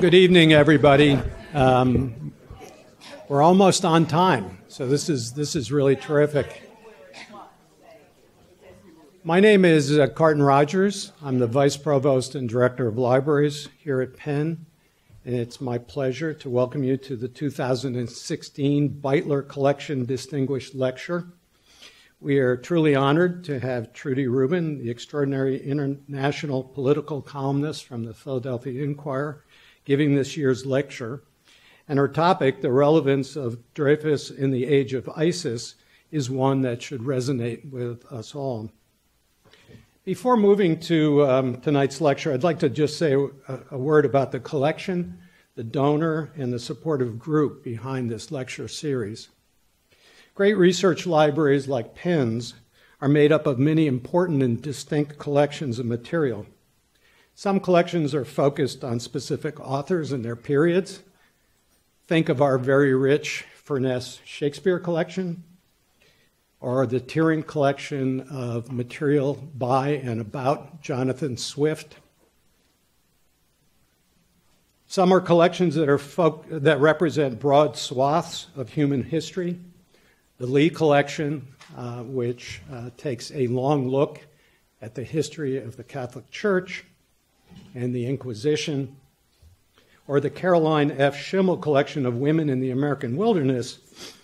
Good evening, everybody. Um, we're almost on time, so this is this is really terrific. My name is uh, Carton Rogers. I'm the Vice Provost and Director of Libraries here at Penn, and it's my pleasure to welcome you to the 2016 Beitler Collection Distinguished Lecture. We are truly honored to have Trudy Rubin, the extraordinary international political columnist from the Philadelphia Inquirer, giving this year's lecture. And her topic, the relevance of Dreyfus in the age of ISIS, is one that should resonate with us all. Before moving to um, tonight's lecture, I'd like to just say a, a word about the collection, the donor, and the supportive group behind this lecture series. Great research libraries like Penn's are made up of many important and distinct collections of material. Some collections are focused on specific authors and their periods. Think of our very rich Furness Shakespeare collection, or the Teerink collection of material by and about Jonathan Swift. Some are collections that, are folk, that represent broad swaths of human history the Lea Collection, uh, which uh, takes a long look at the history of the Catholic Church and the Inquisition, or the Caroline F. Schimmel Collection of Women in the American Wilderness,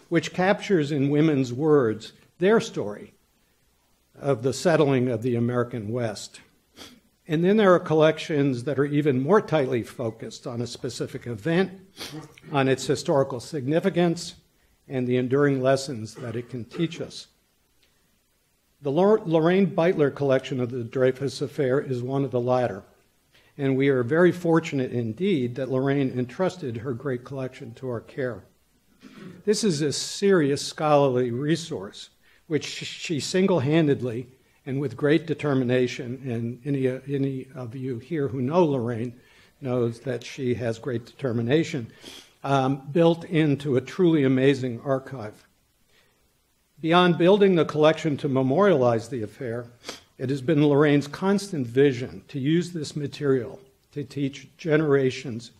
which captures in women's words their story of the settling of the American West. And then there are collections that are even more tightly focused on a specific event, on its historical significance, and the enduring lessons that it can teach us. The Lorraine Beitler collection of the Dreyfus Affair is one of the latter, and we are very fortunate indeed that Lorraine entrusted her great collection to our care. This is a serious scholarly resource, which she single handedly and with great determination, and any, any of you here who know Lorraine knows that she has great determination um, built into a truly amazing archive. Beyond building the collection to memorialize the affair, it has been Lorraine's constant vision to use this material to teach generations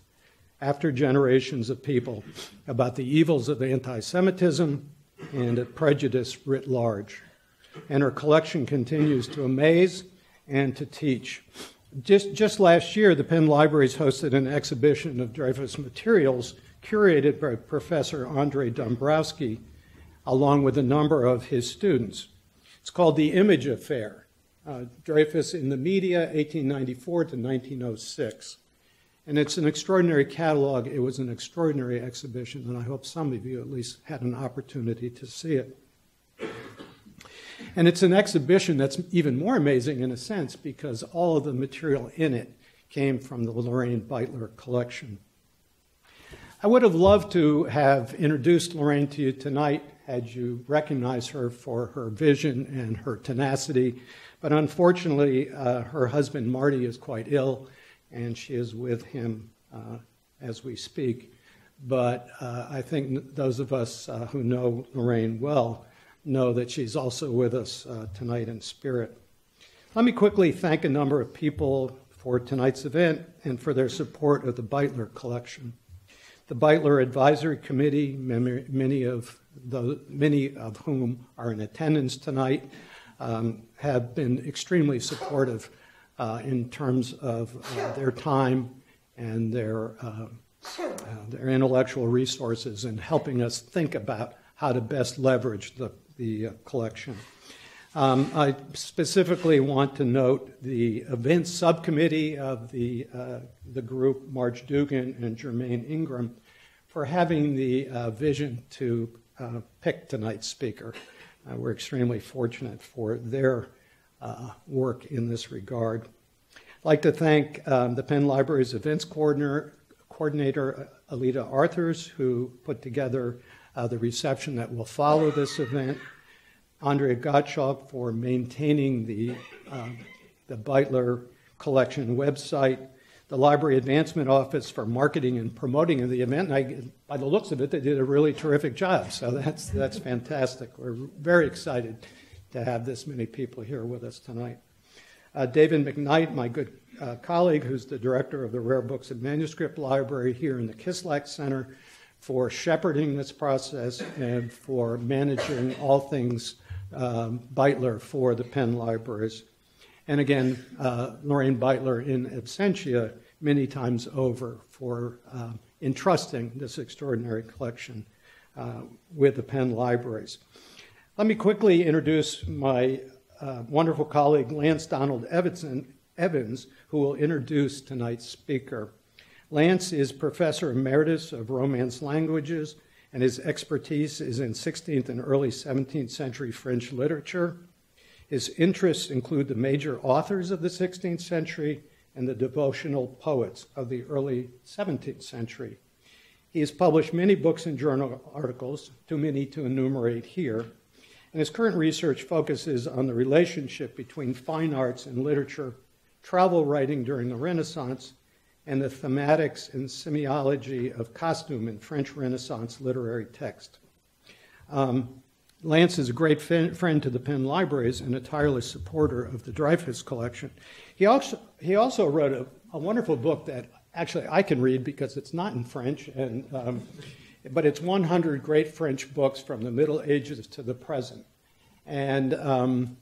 after generations of people about the evils of anti Semitism and prejudice writ large. And her collection continues to amaze and to teach. Just, just last year, the Penn Libraries hosted an exhibition of Dreyfus materials curated by Professor Andre Dombrowski, along with a number of his students. It's called The Image Affair Dreyfus in the Media, 1894 to 1906. And it's an extraordinary catalog. It was an extraordinary exhibition, and I hope some of you at least had an opportunity to see it. And it's an exhibition that's even more amazing in a sense because all of the material in it came from the Lorraine Beitler collection. I would have loved to have introduced Lorraine to you tonight had you recognized her for her vision and her tenacity. But unfortunately, uh, her husband Marty is quite ill, and she is with him uh, as we speak. But uh, I think those of us uh, who know Lorraine well know that she's also with us uh, tonight in spirit. Let me quickly thank a number of people for tonight's event and for their support of the Beitler collection. The Beitler Advisory Committee, many of, many of whom are in attendance tonight, um, have been extremely supportive uh, in terms of uh, their time and their, uh, uh their intellectual resources in helping us think about how to best leverage the, the uh, collection. Um, I specifically want to note the events subcommittee of the, uh, the group, Marge Dugan and Germaine Ingram, for having the uh, vision to uh, pick tonight's speaker. Uh, we're extremely fortunate for their uh, work in this regard. I'd like to thank um, the Penn Library's events coordinator, coordinator Alita Arthurs, who put together uh, the reception that will follow this event. Andrea Gottschalk for maintaining the, uh, the Beitler collection website, the Library Advancement Office for marketing and promoting of the event. And I, by the looks of it, they did a really terrific job. So that's, that's fantastic. We're very excited to have this many people here with us tonight. Uh, David McKnight, my good uh, colleague, who's the director of the Rare Books and Manuscript Library here in the Kislak Center, for shepherding this process and for managing all things um, Beitler for the Penn Libraries. And again, uh, Lorraine Beitler in absentia many times over for uh, entrusting this extraordinary collection uh, with the Penn Libraries. Let me quickly introduce my uh, wonderful colleague, Lance Donald Evanson, Evans, who will introduce tonight's speaker. Lance is professor emeritus of Romance languages, and his expertise is in 16th and early 17th century French literature. His interests include the major authors of the 16th century and the devotional poets of the early 17th century. He has published many books and journal articles, too many to enumerate here, and his current research focuses on the relationship between fine arts and literature, travel writing during the Renaissance, and the thematics and semiology of costume in French Renaissance literary text. Um, Lance is a great friend to the Penn Libraries and a tireless supporter of the Dreyfus collection. He also, he also wrote a, a wonderful book that actually I can read because it's not in French, and, um, but it's 100 great French books from the Middle Ages to the present. And um,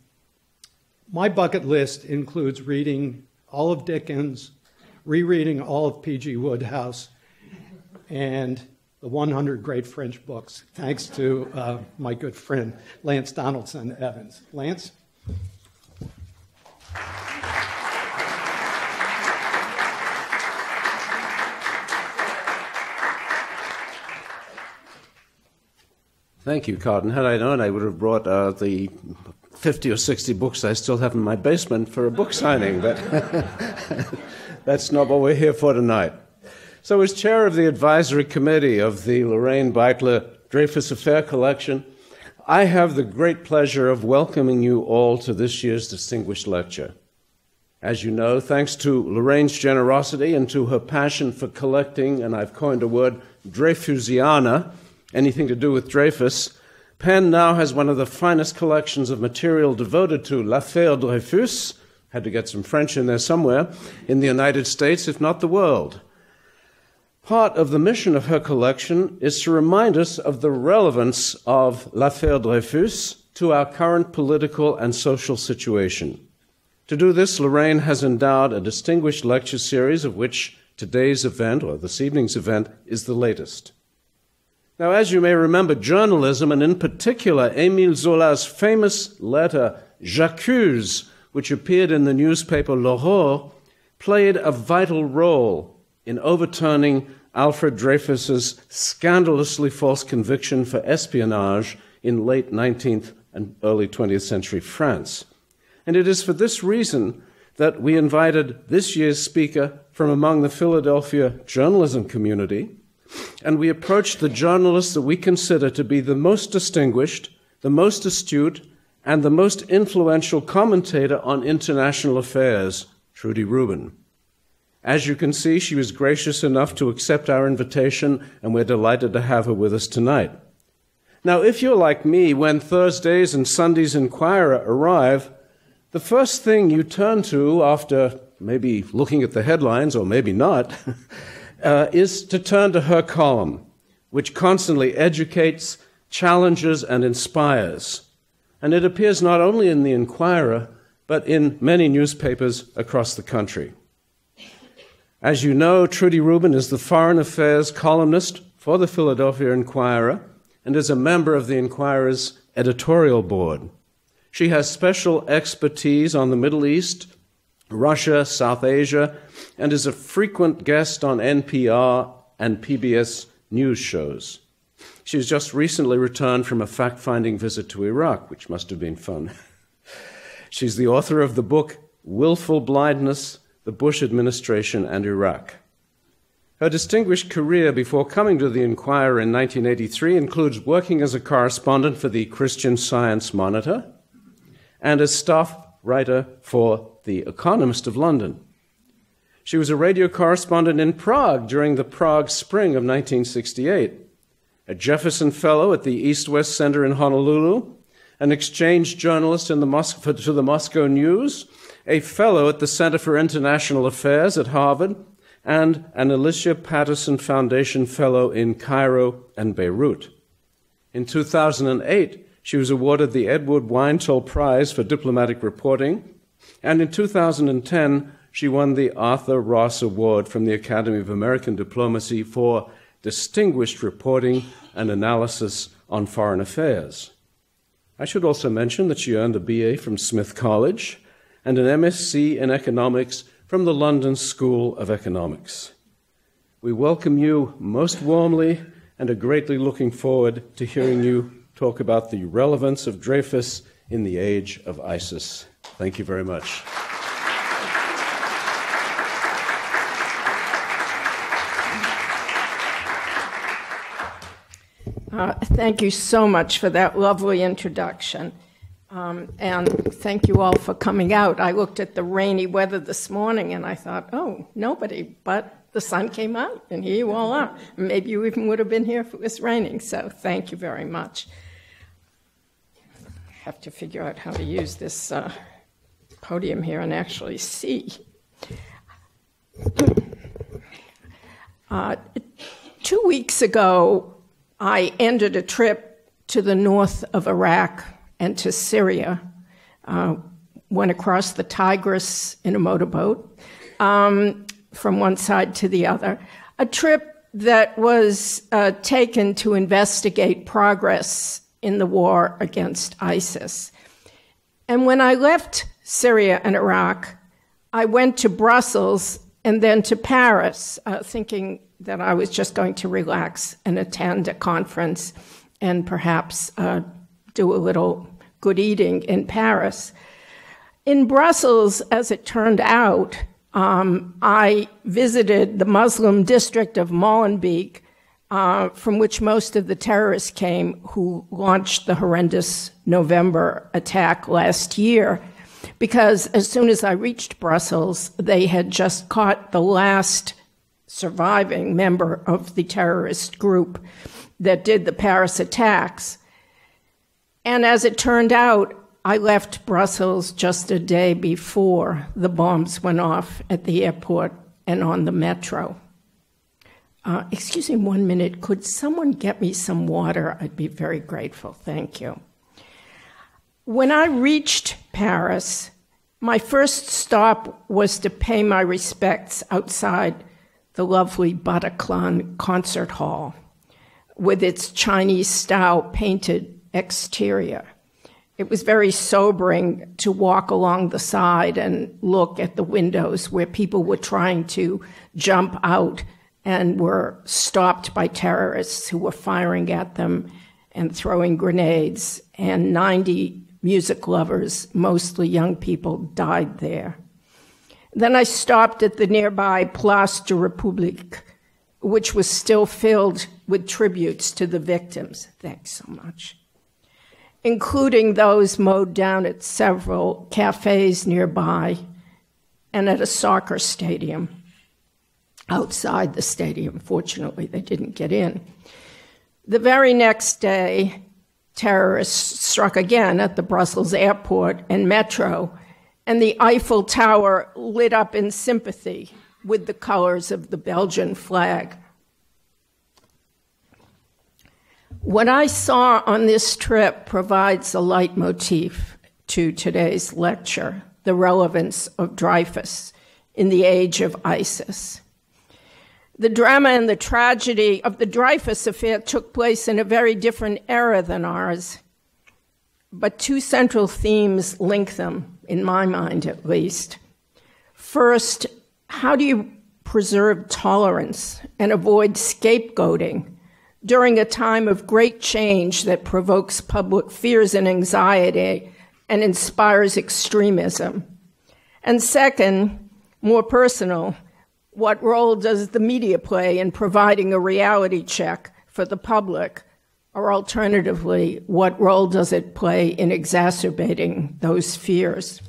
my bucket list includes reading all of Dickens, rereading all of P.G. Wodehouse, and the 100 great French books, thanks to uh, my good friend Lance Donaldson Evans. Lance? Thank you, Carton. Had I known, I would have brought uh, the 50 or 60 books I still have in my basement for a book signing, but that's not what we're here for tonight. So, as chair of the advisory committee of the Lorraine Beitler Dreyfus Affair Collection, I have the great pleasure of welcoming you all to this year's distinguished lecture. As you know, thanks to Lorraine's generosity and to her passion for collecting, and I've coined a word, Dreyfusiana, anything to do with Dreyfus, Penn now has one of the finest collections of material devoted to l'affaire Dreyfus, had to get some French in there somewhere, in the United States, if not the world. Part of the mission of her collection is to remind us of the relevance of l'affaire Dreyfus to our current political and social situation. To do this, Lorraine has endowed a distinguished lecture series of which today's event, or this evening's event, is the latest. Now, as you may remember, journalism, and in particular Émile Zola's famous letter, J'accuse, which appeared in the newspaper L'Aurore, played a vital role in overturning Alfred Dreyfus's scandalously false conviction for espionage in late 19th and early 20th century France. And it is for this reason that we invited this year's speaker from among the Philadelphia journalism community, and we approached the journalist that we consider to be the most distinguished, the most astute, and the most influential commentator on international affairs, Trudy Rubin. As you can see, she was gracious enough to accept our invitation, and we're delighted to have her with us tonight. Now, if you're like me, when Thursdays and Sundays Inquirer arrive, the first thing you turn to after maybe looking at the headlines, or maybe not, uh, is to turn to her column, which constantly educates, challenges, and inspires. And it appears not only in the Inquirer, but in many newspapers across the country. As you know, Trudy Rubin is the foreign affairs columnist for the Philadelphia Inquirer and is a member of the Inquirer's editorial board. She has special expertise on the Middle East, Russia, South Asia, and is a frequent guest on NPR and PBS news shows. She's just recently returned from a fact finding visit to Iraq, which must have been fun. She's the author of the book Willful Blindness The Bush Administration and Iraq. Her distinguished career before coming to the Inquirer in 1983 includes working as a correspondent for the Christian Science Monitor and as staff writer for The Economist of London. She was a radio correspondent in Prague during the Prague Spring of 1968, a Jefferson Fellow at the East West Center in Honolulu, an exchange journalist in the Mos- for, to the Moscow News, a fellow at the Center for International Affairs at Harvard, and an Alicia Patterson Foundation Fellow in Cairo and Beirut. In 2008, she was awarded the Edward Weintal Prize for Diplomatic Reporting, and in 2010, she won the Arthur Ross Award from the Academy of American Diplomacy for distinguished reporting and analysis on foreign affairs. I should also mention that she earned a BA from Smith College and an MSc in economics from the London School of Economics. We welcome you most warmly and are greatly looking forward to hearing you talk about the relevance of Dreyfus in the age of ISIS. Thank you very much. Uh, thank you so much for that lovely introduction. Um, and thank you all for coming out. I looked at the rainy weather this morning and I thought, oh, nobody, but the sun came out and here you all are. Maybe you even would have been here if it was raining, so thank you very much. I have to figure out how to use this uh, podium here and actually see. Uh, two weeks ago, I ended a trip to the north of Iraq and to Syria. Uh, went across the Tigris in a motorboat um, from one side to the other. A trip that was uh, taken to investigate progress in the war against ISIS. And when I left Syria and Iraq, I went to Brussels and then to Paris, uh, thinking that I was just going to relax and attend a conference and perhaps uh, do a little good eating in Paris. In Brussels, as it turned out, um, I visited the Muslim district of Molenbeek, uh, from which most of the terrorists came who launched the horrendous November attack last year. Because as soon as I reached Brussels, they had just caught the last surviving member of the terrorist group that did the Paris attacks. And as it turned out, I left Brussels just a day before the bombs went off at the airport and on the metro. Uh, excuse me one minute. Could someone get me some water? I'd be very grateful. Thank you. When I reached Paris, my first stop was to pay my respects outside the lovely Bataclan concert hall with its Chinese style painted exterior. It was very sobering to walk along the side and look at the windows where people were trying to jump out and were stopped by terrorists who were firing at them and throwing grenades. And 90 music lovers, mostly young people, died there. Then I stopped at the nearby Place de République, which was still filled with tributes to the victims. Thanks so much. Including those mowed down at several cafes nearby and at a soccer stadium outside the stadium. Fortunately, they didn't get in. The very next day, terrorists struck again at the Brussels airport and metro and the Eiffel Tower lit up in sympathy with the colors of the Belgian flag. What I saw on this trip provides a leitmotif to today's lecture the relevance of Dreyfus in the age of ISIS. The drama and the tragedy of the Dreyfus affair took place in a very different era than ours, but two central themes link them in my mind at least. First, how do you preserve tolerance and avoid scapegoating during a time of great change that provokes public fears and anxiety and inspires extremism? And second, more personal, what role does the media play in providing a reality check for the public or alternatively, what role does it play in exacerbating those fears?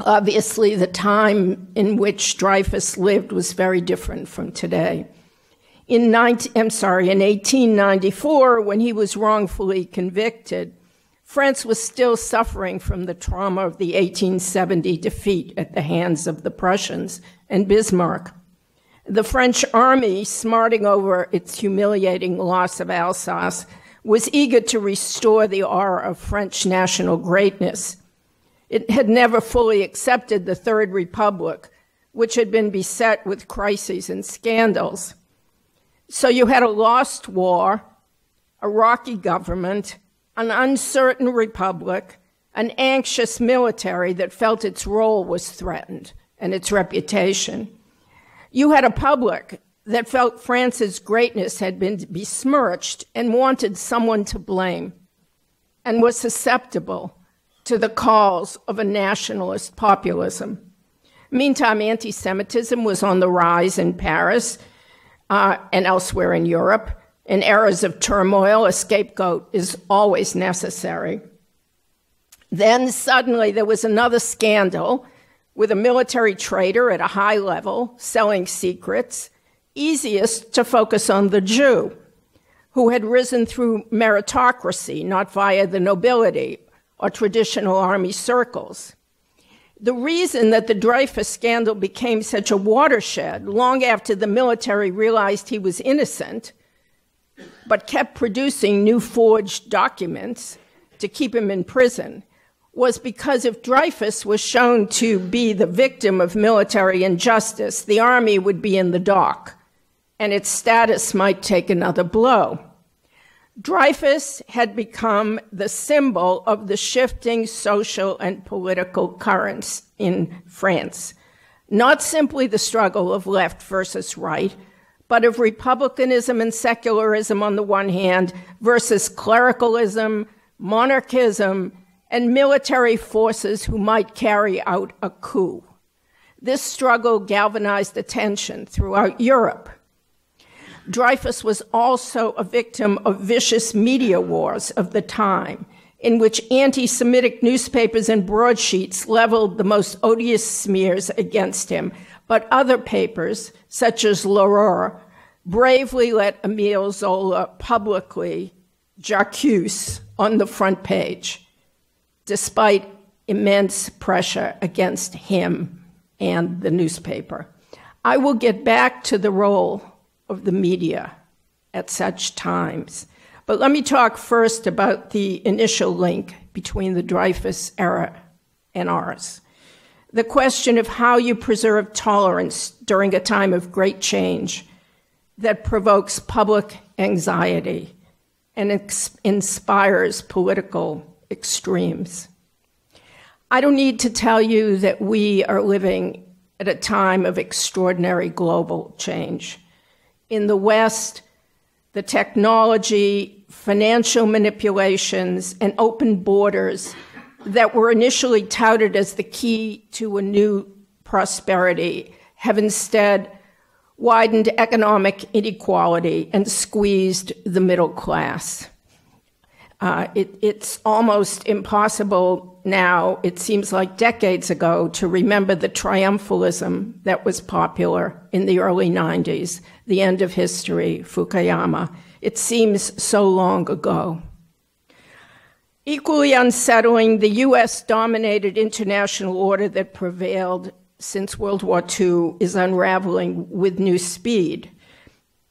Obviously, the time in which Dreyfus lived was very different from today. In 19, I'm sorry, in 1894, when he was wrongfully convicted, France was still suffering from the trauma of the 1870 defeat at the hands of the Prussians and Bismarck. The French army, smarting over its humiliating loss of Alsace, was eager to restore the aura of French national greatness. It had never fully accepted the Third Republic, which had been beset with crises and scandals. So you had a lost war, a rocky government, an uncertain republic, an anxious military that felt its role was threatened and its reputation. You had a public that felt France's greatness had been besmirched and wanted someone to blame and was susceptible to the calls of a nationalist populism. Meantime, anti Semitism was on the rise in Paris uh, and elsewhere in Europe. In eras of turmoil, a scapegoat is always necessary. Then suddenly there was another scandal with a military traitor at a high level selling secrets easiest to focus on the Jew, who had risen through meritocracy, not via the nobility or traditional army circles. The reason that the Dreyfus scandal became such a watershed long after the military realized he was innocent, but kept producing new forged documents to keep him in prison, was because if Dreyfus was shown to be the victim of military injustice, the army would be in the dock and its status might take another blow. Dreyfus had become the symbol of the shifting social and political currents in France. Not simply the struggle of left versus right, but of republicanism and secularism on the one hand versus clericalism, monarchism, and military forces who might carry out a coup. This struggle galvanized attention throughout Europe. Dreyfus was also a victim of vicious media wars of the time, in which anti Semitic newspapers and broadsheets leveled the most odious smears against him, but other papers, such as L'Aurore, bravely let Emile Zola publicly j'accuse on the front page, despite immense pressure against him and the newspaper. I will get back to the role of the media at such times. But let me talk first about the initial link between the Dreyfus era and ours. The question of how you preserve tolerance during a time of great change that provokes public anxiety and ex- inspires political extremes. I don't need to tell you that we are living at a time of extraordinary global change in the West, the technology, financial manipulations, and open borders that were initially touted as the key to a new prosperity have instead widened economic inequality and squeezed the middle class. Uh, it, it's almost impossible now, it seems like decades ago, to remember the triumphalism that was popular in the early 90s, the end of history, Fukuyama. It seems so long ago. Equally unsettling, the US dominated international order that prevailed since World War II is unraveling with new speed.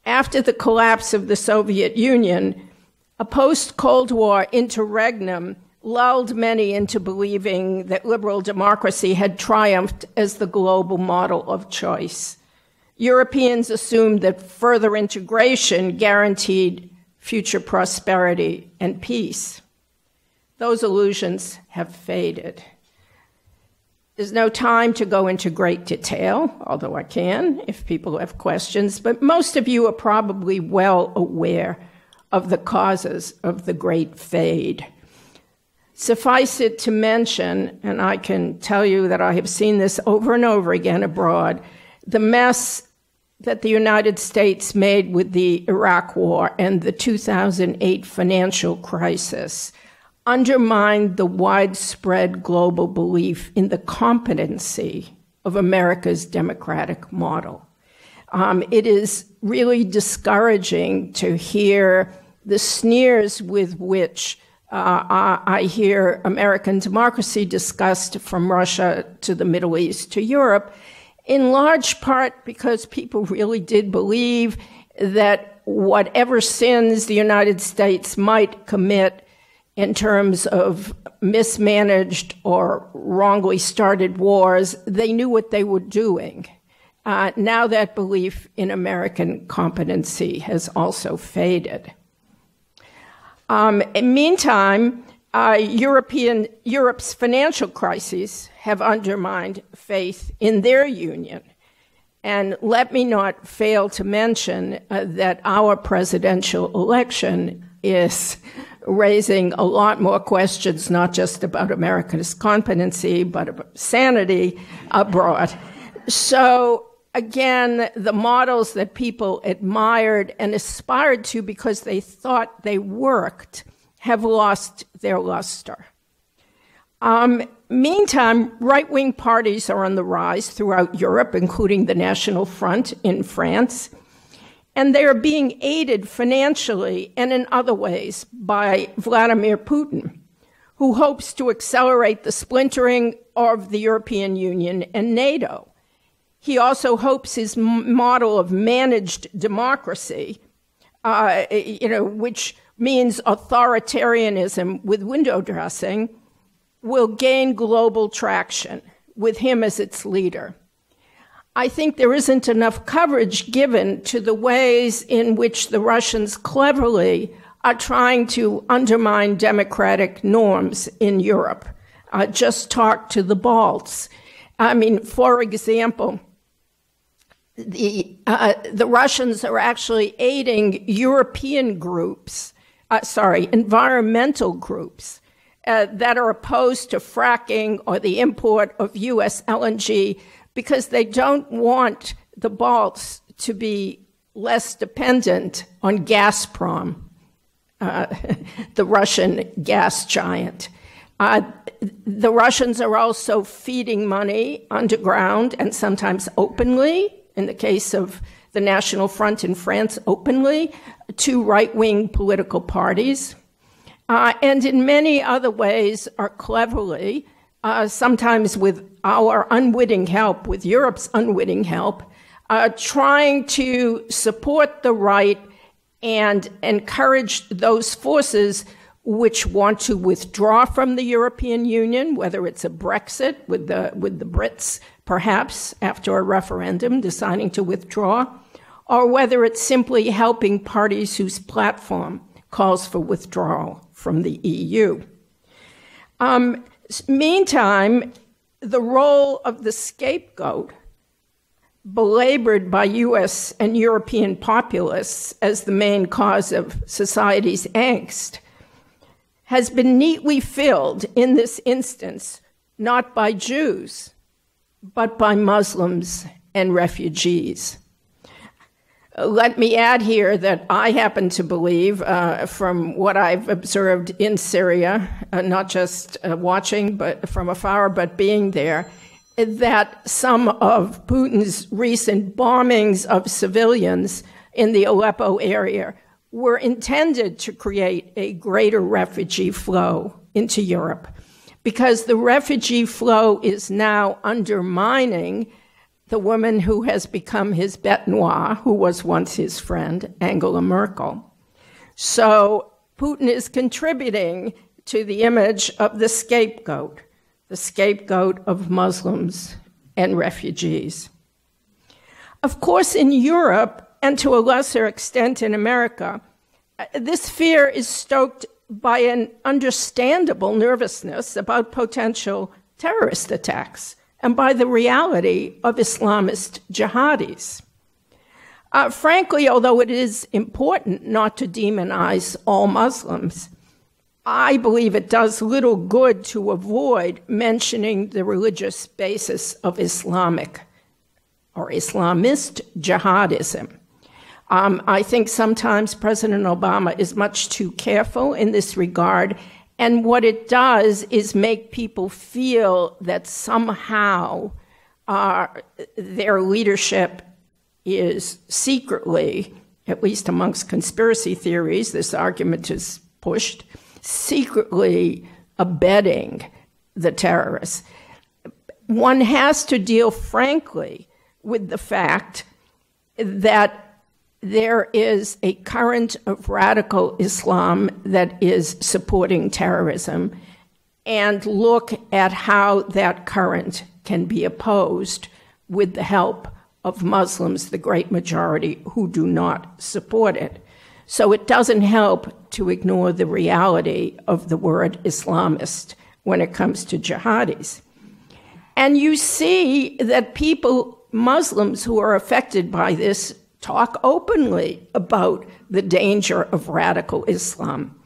After the collapse of the Soviet Union, a post Cold War interregnum lulled many into believing that liberal democracy had triumphed as the global model of choice. Europeans assumed that further integration guaranteed future prosperity and peace. Those illusions have faded. There's no time to go into great detail, although I can if people have questions, but most of you are probably well aware of the causes of the great fade. Suffice it to mention, and I can tell you that I have seen this over and over again abroad, the mess that the United States made with the Iraq War and the 2008 financial crisis undermined the widespread global belief in the competency of America's democratic model. Um, it is really discouraging to hear the sneers with which uh, I hear American democracy discussed from Russia to the Middle East to Europe, in large part because people really did believe that whatever sins the United States might commit in terms of mismanaged or wrongly started wars, they knew what they were doing. Uh, now that belief in American competency has also faded. Um, meantime, uh, European, Europe's financial crises have undermined faith in their union. And let me not fail to mention uh, that our presidential election is raising a lot more questions, not just about America's competency, but about sanity abroad. So, again, the models that people admired and aspired to because they thought they worked have lost their luster. Um, meantime, right wing parties are on the rise throughout Europe, including the National Front in France, and they are being aided financially and in other ways by Vladimir Putin, who hopes to accelerate the splintering of the European Union and NATO. He also hopes his model of managed democracy, uh, you know, which means authoritarianism with window dressing, will gain global traction with him as its leader. I think there isn't enough coverage given to the ways in which the Russians cleverly are trying to undermine democratic norms in Europe. Uh, just talk to the Balts. I mean, for example, the, uh, the Russians are actually aiding European groups, uh, sorry, environmental groups uh, that are opposed to fracking or the import of U.S. LNG because they don't want the Balts to be less dependent on Gazprom, uh, the Russian gas giant. Uh, the Russians are also feeding money underground and sometimes openly in the case of the National Front in France openly, to right wing political parties, uh, and in many other ways are cleverly, uh, sometimes with our unwitting help, with Europe's unwitting help, uh, trying to support the right and encourage those forces which want to withdraw from the European Union, whether it's a Brexit with the, with the Brits perhaps after a referendum deciding to withdraw, or whether it's simply helping parties whose platform calls for withdrawal from the EU. Um, meantime, the role of the scapegoat, belabored by US and European populists as the main cause of society's angst, has been neatly filled in this instance not by Jews, but by Muslims and refugees. Let me add here that I happen to believe, uh, from what I've observed in Syria, uh, not just uh, watching but from afar, but being there, that some of Putin's recent bombings of civilians in the Aleppo area were intended to create a greater refugee flow into Europe. Because the refugee flow is now undermining the woman who has become his bete noire, who was once his friend, Angela Merkel. So Putin is contributing to the image of the scapegoat, the scapegoat of Muslims and refugees. Of course, in Europe, and to a lesser extent in America, this fear is stoked by an understandable nervousness about potential terrorist attacks and by the reality of Islamist jihadis. Uh, frankly, although it is important not to demonize all Muslims, I believe it does little good to avoid mentioning the religious basis of Islamic or Islamist jihadism. Um, I think sometimes President Obama is much too careful in this regard. And what it does is make people feel that somehow uh, their leadership is secretly, at least amongst conspiracy theories, this argument is pushed, secretly abetting the terrorists. One has to deal frankly with the fact that there is a current of radical Islam that is supporting terrorism and look at how that current can be opposed with the help of Muslims, the great majority who do not support it. So it doesn't help to ignore the reality of the word Islamist when it comes to jihadis. And you see that people, Muslims who are affected by this, talk openly about the danger of radical Islam.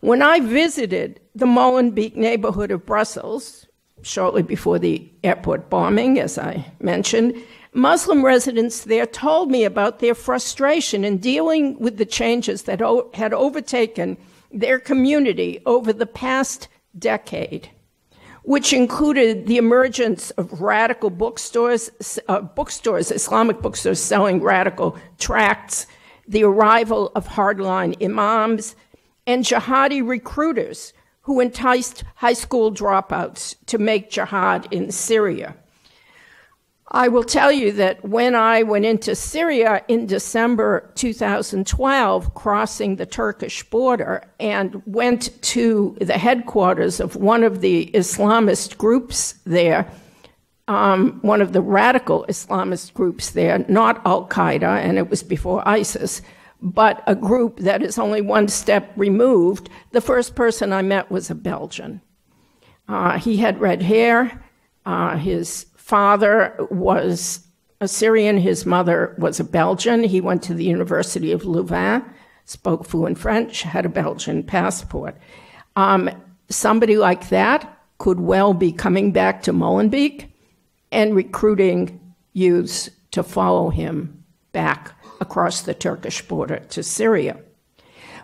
When I visited the Molenbeek neighborhood of Brussels, shortly before the airport bombing, as I mentioned, Muslim residents there told me about their frustration in dealing with the changes that had overtaken their community over the past decade, which included the emergence of radical bookstores, uh, bookstores, Islamic bookstores selling radical tracts, the arrival of hardline imams, and jihadi recruiters who enticed high school dropouts to make jihad in Syria. I will tell you that when I went into Syria in December 2012, crossing the Turkish border, and went to the headquarters of one of the Islamist groups there, um, one of the radical Islamist groups there, not Al Qaeda, and it was before ISIS, but a group that is only one step removed, the first person I met was a Belgian. Uh, he had red hair. Uh, his father was Assyrian, his mother was a Belgian. He went to the University of Louvain, spoke fluent French, had a Belgian passport. Um, somebody like that could well be coming back to Molenbeek and recruiting youths to follow him back across the Turkish border to Syria.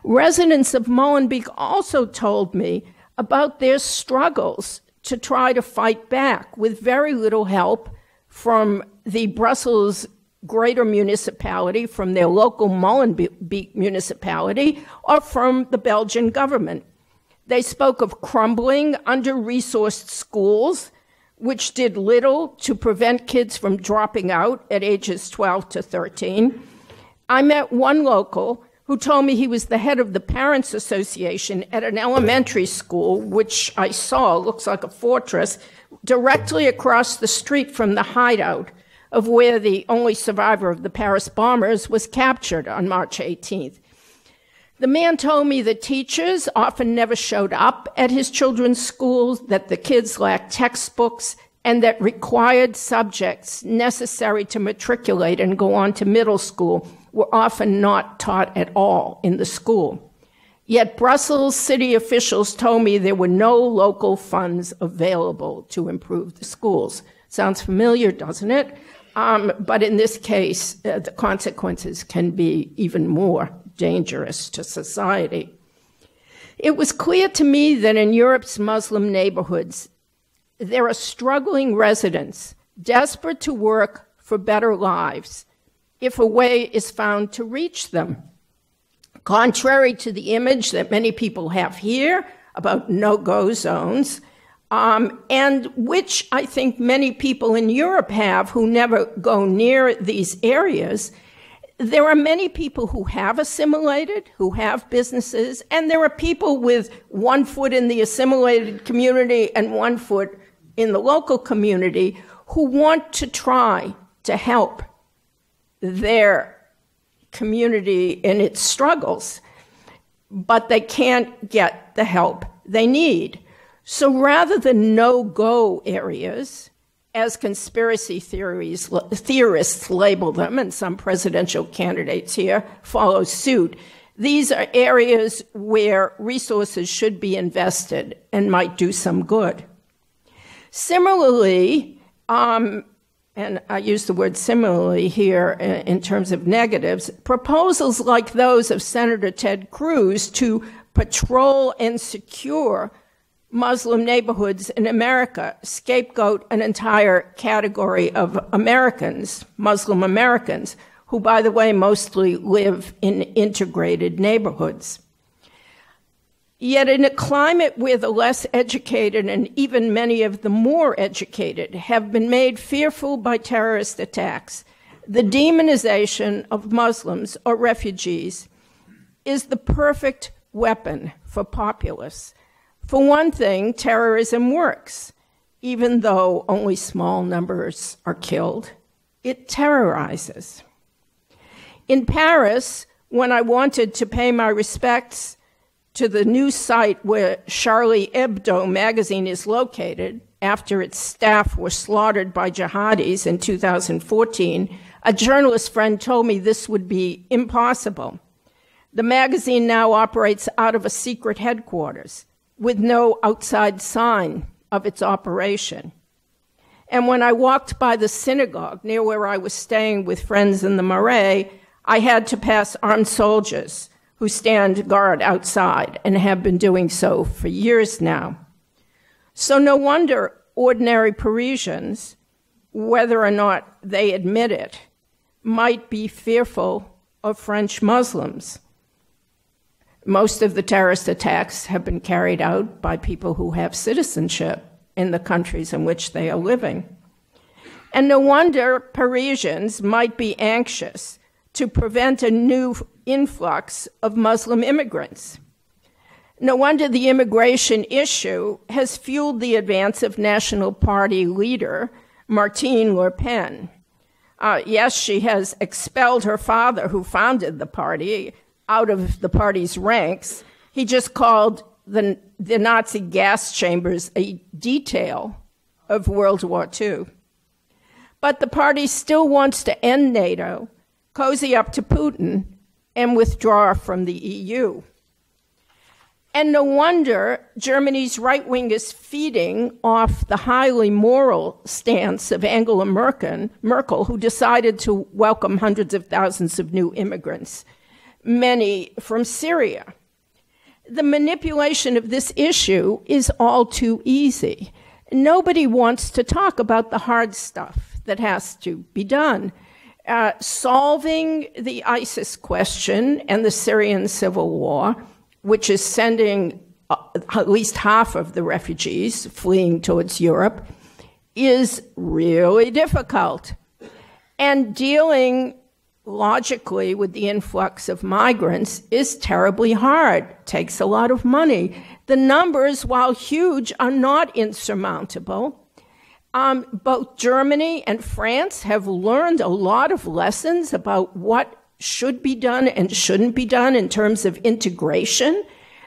Residents of Molenbeek also told me about their struggles to try to fight back with very little help from the Brussels greater municipality, from their local Molenbeek municipality, or from the Belgian government. They spoke of crumbling, under resourced schools, which did little to prevent kids from dropping out at ages 12 to 13. I met one local who told me he was the head of the Parents Association at an elementary school, which I saw looks like a fortress, directly across the street from the hideout of where the only survivor of the Paris bombers was captured on March 18th. The man told me that teachers often never showed up at his children's schools, that the kids lacked textbooks, and that required subjects necessary to matriculate and go on to middle school were often not taught at all in the school. Yet Brussels city officials told me there were no local funds available to improve the schools. Sounds familiar, doesn't it? Um, but in this case, uh, the consequences can be even more dangerous to society. It was clear to me that in Europe's Muslim neighborhoods, there are struggling residents desperate to work for better lives if a way is found to reach them. Contrary to the image that many people have here about no go zones, um, and which I think many people in Europe have who never go near these areas, there are many people who have assimilated, who have businesses, and there are people with one foot in the assimilated community and one foot in the local community who want to try to help their community in its struggles, but they can't get the help they need. So rather than no go areas, as conspiracy theories, theorists label them, and some presidential candidates here follow suit, these are areas where resources should be invested and might do some good. Similarly, um, and I use the word similarly here uh, in terms of negatives, proposals like those of Senator Ted Cruz to patrol and secure Muslim neighborhoods in America scapegoat an entire category of Americans, Muslim Americans, who, by the way, mostly live in integrated neighborhoods. Yet, in a climate where the less educated and even many of the more educated have been made fearful by terrorist attacks, the demonization of Muslims or refugees is the perfect weapon for populists for one thing, terrorism works. Even though only small numbers are killed, it terrorizes. In Paris, when I wanted to pay my respects to the new site where Charlie Hebdo magazine is located, after its staff were slaughtered by jihadis in 2014, a journalist friend told me this would be impossible. The magazine now operates out of a secret headquarters with no outside sign of its operation. And when I walked by the synagogue near where I was staying with friends in the Marais, I had to pass armed soldiers who stand guard outside and have been doing so for years now. So no wonder ordinary Parisians, whether or not they admit it, might be fearful of French Muslims. Most of the terrorist attacks have been carried out by people who have citizenship in the countries in which they are living. And no wonder Parisians might be anxious to prevent a new influx of Muslim immigrants. No wonder the immigration issue has fueled the advance of National Party leader Marine Le Pen. Uh, yes, she has expelled her father, who founded the party, out of the party's ranks. He just called the, the Nazi gas chambers a detail of World War II. But the party still wants to end NATO, cozy up to Putin, and withdraw from the EU. And no wonder Germany's right wing is feeding off the highly moral stance of Angela Merkel, Merkel, who decided to welcome hundreds of thousands of new immigrants many from Syria. The manipulation of this issue is all too easy. Nobody wants to talk about the hard stuff that has to be done. Uh, solving the ISIS question and the Syrian civil war, which is sending uh, at least half of the refugees fleeing towards Europe, is really difficult. And dealing logically with the influx of migrants is terribly hard, takes a lot of money. The numbers, while huge, are not insurmountable. Um, both Germany and France have learned a lot of lessons about what should be done and shouldn't be done in terms of integration.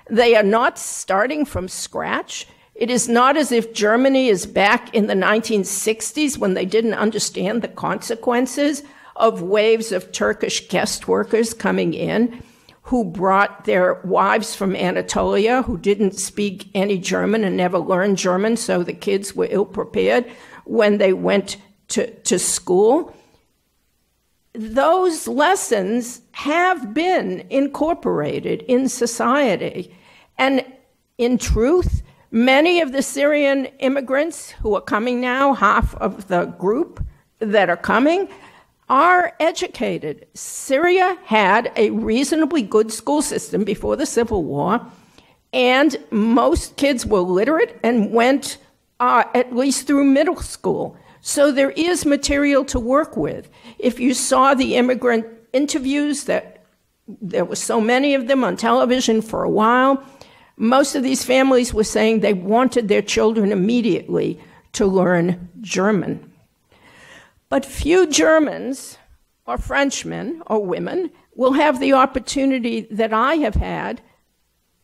They are not starting from scratch. It is not as if Germany is back in the 1960s when they didn't understand the consequences of waves of Turkish guest workers coming in who brought their wives from Anatolia who didn't speak any German and never learned German, so the kids were ill prepared when they went to, to school. Those lessons have been incorporated in society. And in truth, many of the Syrian immigrants who are coming now, half of the group that are coming, are educated. Syria had a reasonably good school system before the Civil War, and most kids were literate and went uh, at least through middle school. So there is material to work with. If you saw the immigrant interviews that there were so many of them on television for a while, most of these families were saying they wanted their children immediately to learn German. But few Germans or Frenchmen or women will have the opportunity that I have had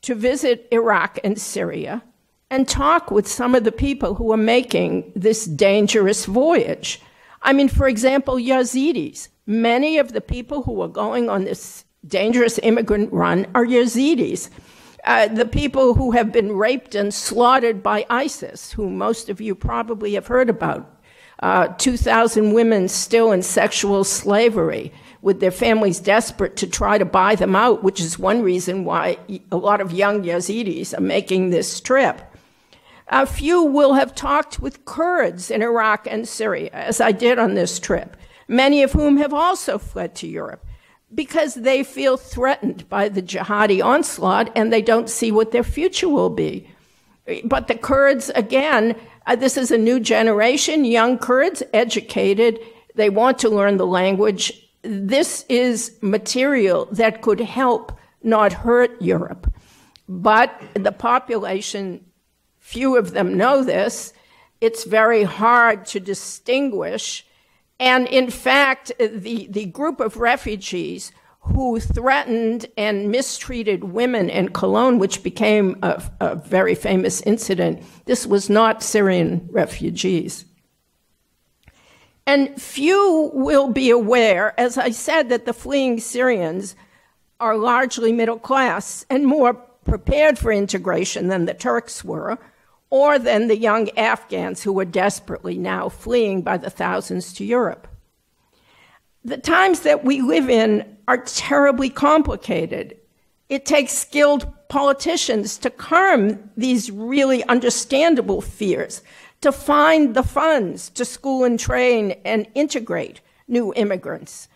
to visit Iraq and Syria and talk with some of the people who are making this dangerous voyage. I mean, for example, Yazidis. Many of the people who are going on this dangerous immigrant run are Yazidis. Uh, the people who have been raped and slaughtered by ISIS, who most of you probably have heard about, uh, 2,000 women still in sexual slavery with their families desperate to try to buy them out, which is one reason why a lot of young Yazidis are making this trip. A few will have talked with Kurds in Iraq and Syria, as I did on this trip, many of whom have also fled to Europe because they feel threatened by the jihadi onslaught and they don't see what their future will be. But the Kurds, again, uh, this is a new generation, young Kurds, educated, they want to learn the language. This is material that could help, not hurt Europe. But the population, few of them know this. It's very hard to distinguish. And in fact, the, the group of refugees who threatened and mistreated women in Cologne, which became a, a very famous incident, this was not Syrian refugees. And few will be aware, as I said, that the fleeing Syrians are largely middle class and more prepared for integration than the Turks were, or than the young Afghans who were desperately now fleeing by the thousands to Europe. The times that we live in are terribly complicated. It takes skilled politicians to calm these really understandable fears to find the funds to school and train and integrate new immigrants.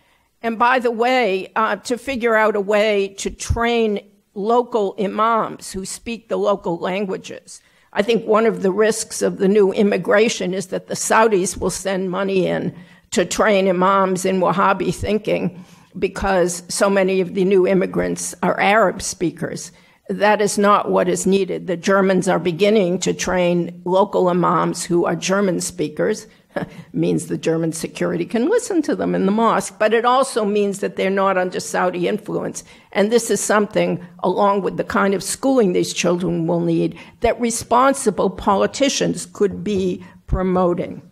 And by the way, uh, to figure out a way to train local imams who speak the local languages. I think one of the risks of the new immigration is that the Saudis will send money in to train imams in Wahhabi thinking because so many of the new immigrants are Arab speakers that is not what is needed. The Germans are beginning to train local imams who are German speakers. means the German security can listen to them in the mosque, but it also means that they're not under Saudi influence. And this is something, along with the kind of schooling these children will need, that responsible politicians could be promoting.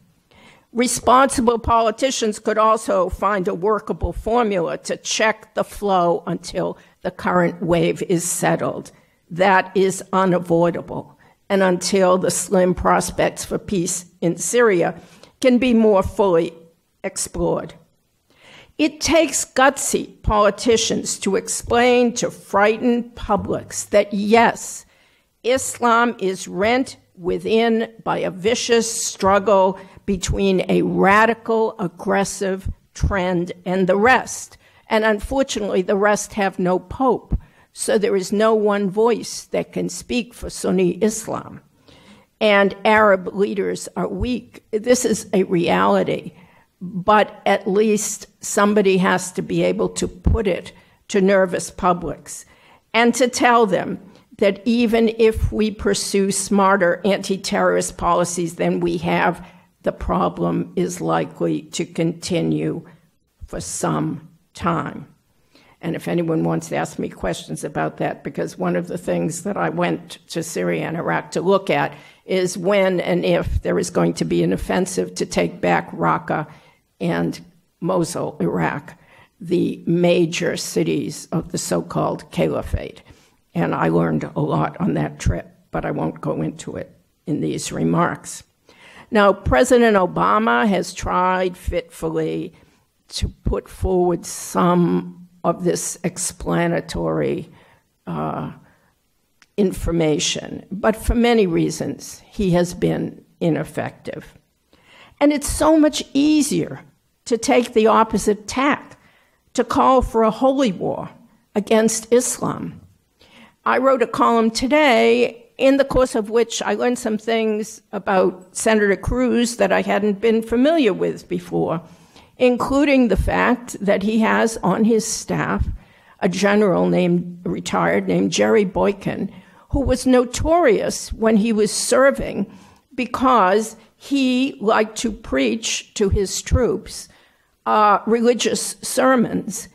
Responsible politicians could also find a workable formula to check the flow until the current wave is settled. That is unavoidable. And until the slim prospects for peace in Syria can be more fully explored. It takes gutsy politicians to explain to frightened publics that yes, Islam is rent within by a vicious struggle between a radical, aggressive trend and the rest. And unfortunately, the rest have no pope. So there is no one voice that can speak for Sunni Islam. And Arab leaders are weak. This is a reality. But at least somebody has to be able to put it to nervous publics and to tell them that even if we pursue smarter anti terrorist policies than we have, the problem is likely to continue for some time. And if anyone wants to ask me questions about that, because one of the things that I went to Syria and Iraq to look at is when and if there is going to be an offensive to take back Raqqa and Mosul, Iraq, the major cities of the so called caliphate. And I learned a lot on that trip, but I won't go into it in these remarks. Now, President Obama has tried fitfully to put forward some of this explanatory uh, information, but for many reasons, he has been ineffective. And it's so much easier to take the opposite tack, to call for a holy war against Islam. I wrote a column today in the course of which I learned some things about Senator Cruz that I hadn't been familiar with before including the fact that he has on his staff a general named retired named Jerry Boykin, who was notorious when he was serving because he liked to preach to his troops uh, religious sermons,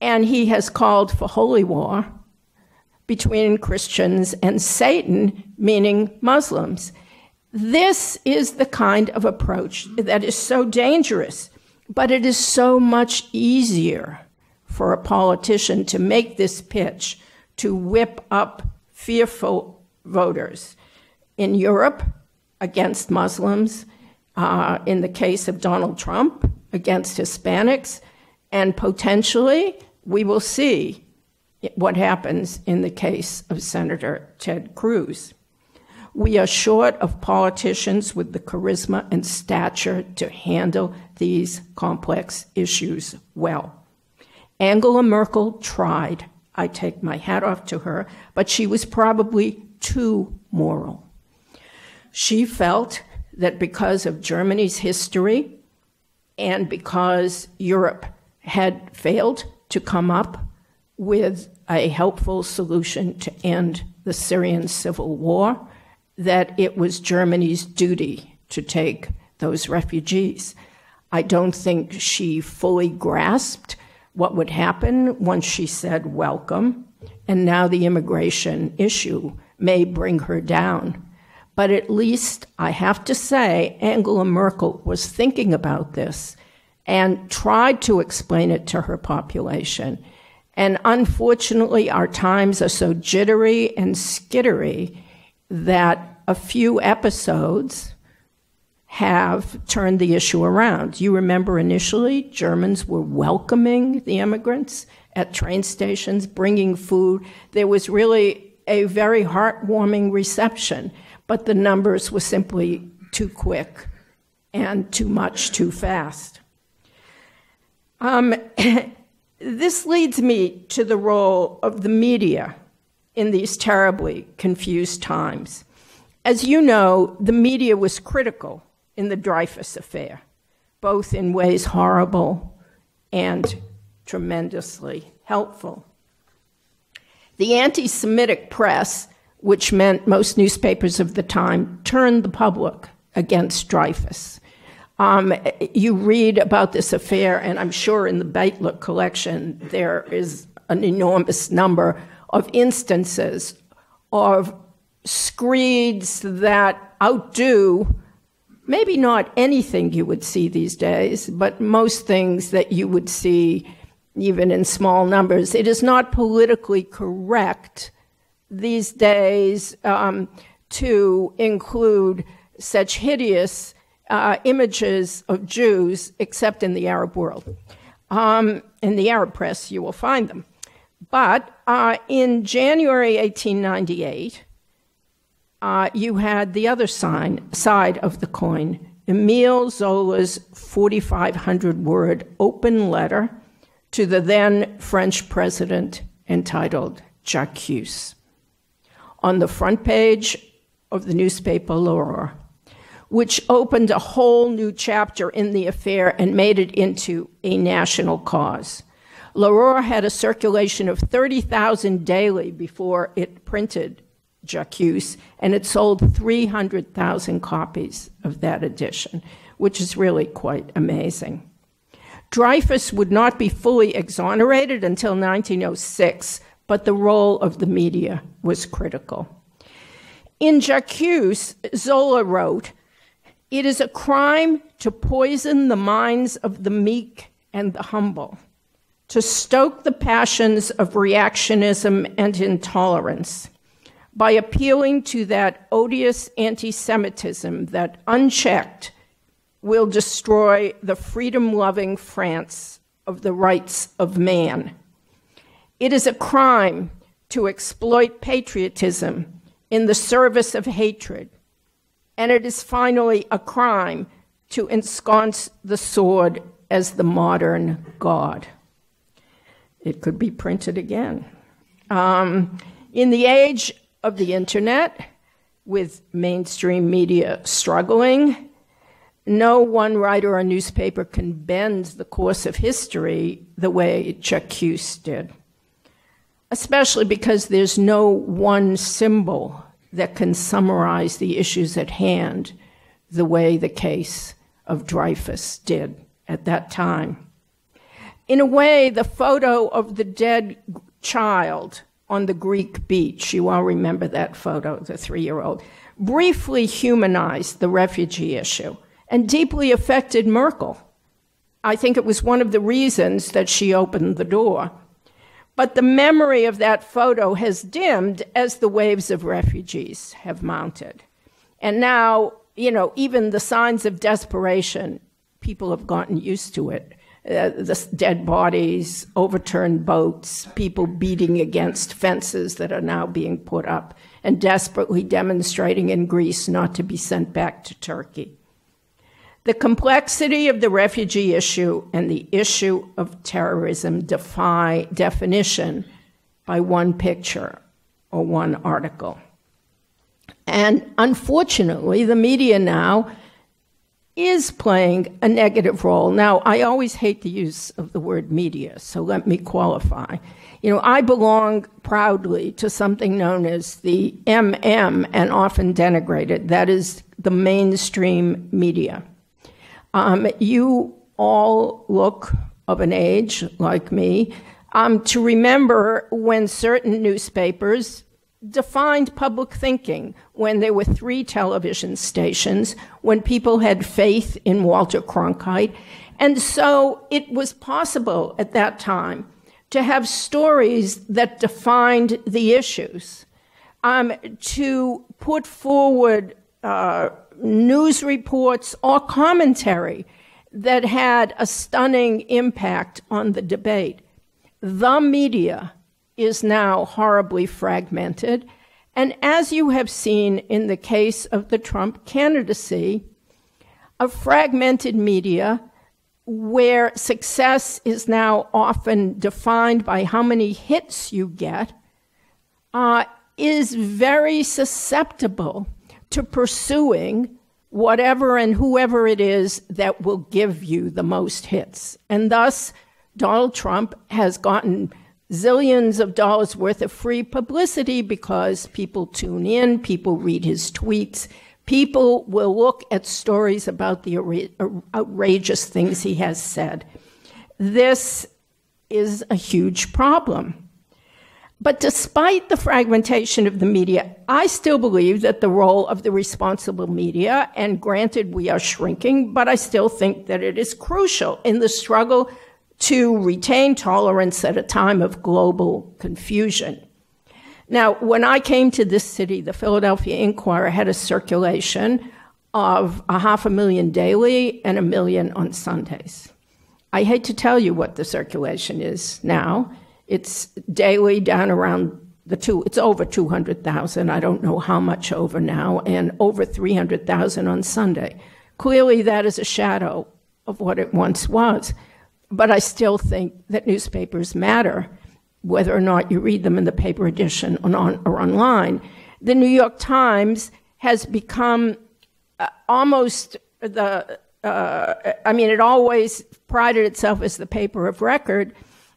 and he has called for holy war between Christians and Satan, meaning Muslims. This is the kind of approach that is so dangerous but it is so much easier for a politician to make this pitch to whip up fearful voters. In Europe, against Muslims, uh, in the case of Donald Trump, against Hispanics, and potentially we will see what happens in the case of Senator Ted Cruz. we are short of politicians with the charisma and stature to handle these complex issues well. Angela Merkel tried. I take my hat off to her, but she was probably too moral. She felt that because of Germany's history and because Europe had failed to come up with a helpful solution to end the Syrian civil war, that it was Germany's duty to take those refugees. I don't think she fully grasped what would happen once she said welcome, and now the immigration issue may bring her down. But at least I have to say, Angela Merkel was thinking about this and tried to explain it to her population. And unfortunately, our times are so jittery and skittery that a few episodes have turned the issue around. You remember initially, Germans were welcoming the immigrants at train stations, bringing food. There was really a very heartwarming reception, but the numbers were simply too quick and too much too fast. Um, this leads me to the role of the media in these terribly confused times. As you know, the media was critical in the Dreyfus affair, both in ways horrible and tremendously helpful. The anti Semitic press, which meant most newspapers of the time, turned the public against Dreyfus. Um, you read about this affair, and I'm sure in the Beitler collection there is an enormous number of instances of screeds that outdo maybe not anything you would see these days, but most things that you would see even in small numbers. It is not politically correct these days um, to include such hideous uh, images of Jews, except in the Arab world. Um, in the Arab press, you will find them. But uh, in January 1898, uh, you had the other sign, side of the coin Emile Zola's 4,500 word open letter to the then French president entitled J'accuse. On the front page of the newspaper L'Aurore, which opened a whole new chapter in the affair and made it into a national cause. L'Aurore had a circulation of 30,000 daily before it printed J'accuse, and it sold 300,000 copies of that edition, which is really quite amazing. Dreyfus would not be fully exonerated until 1906, but the role of the media was critical. In J'accuse, Zola wrote, It is a crime to poison the minds of the meek and the humble, to stoke the passions of reactionism and intolerance by appealing to that odious anti Semitism that, unchecked, will destroy the freedom loving France of the rights of man. It is a crime to exploit patriotism in the service of hatred. And it is finally a crime to ensconce the sword as the modern God. It could be printed again. Um, in the age of the internet, with mainstream media struggling, no one writer or newspaper can bend the course of history the way J'accuse did, especially because there's no one symbol that can summarize the issues at hand the way the case of Dreyfus did at that time. In a way, the photo of the dead child on the Greek beach. You all remember that photo, the three year old. Briefly humanized the refugee issue and deeply affected Merkel. I think it was one of the reasons that she opened the door. But the memory of that photo has dimmed as the waves of refugees have mounted. And now, you know, even the signs of desperation, people have gotten used to it. uh, the dead bodies, overturned boats, people beating against fences that are now being put up, and desperately demonstrating in Greece not to be sent back to Turkey. The complexity of the refugee issue and the issue of terrorism defy definition by one picture or one article. And unfortunately, the media now is playing a negative role. Now, I always hate the use of the word media, so let me qualify. You know, I belong proudly to something known as the MM and often denigrated, that is the mainstream media. Um, you all look of an age like me um, to remember when certain newspapers defined public thinking when there were three television stations, when people had faith in Walter Cronkite. And so it was possible at that time to have stories that defined the issues, um, to put forward uh, news reports or commentary that had a stunning impact on the debate. The media is now horribly fragmented. And as you have seen in the case of the Trump candidacy, a fragmented media where success is now often defined by how many hits you get uh, is very susceptible to pursuing whatever and whoever it is that will give you the most hits. And thus, Donald Trump has gotten zillions of dollars worth of free publicity because people tune in, people read his tweets, people will look at stories about the outrageous things he has said. This is a huge problem. But despite the fragmentation of the media, I still believe that the role of the responsible media, and granted we are shrinking, but I still think that it is crucial in the struggle to retain tolerance at a time of global confusion. Now, when I came to this city, the Philadelphia Inquirer had a circulation of a half a million daily and a million on Sundays. I hate to tell you what the circulation is now. It's daily down around the two, it's over 200,000. I don't know how much over now, and over 300,000 on Sunday. Clearly, that is a shadow of what it once was. But I still think that newspapers matter, whether or not you read them in the paper edition or, on, or online. The New York Times has become uh, almost the, uh, I mean, it always prided itself as the paper of record,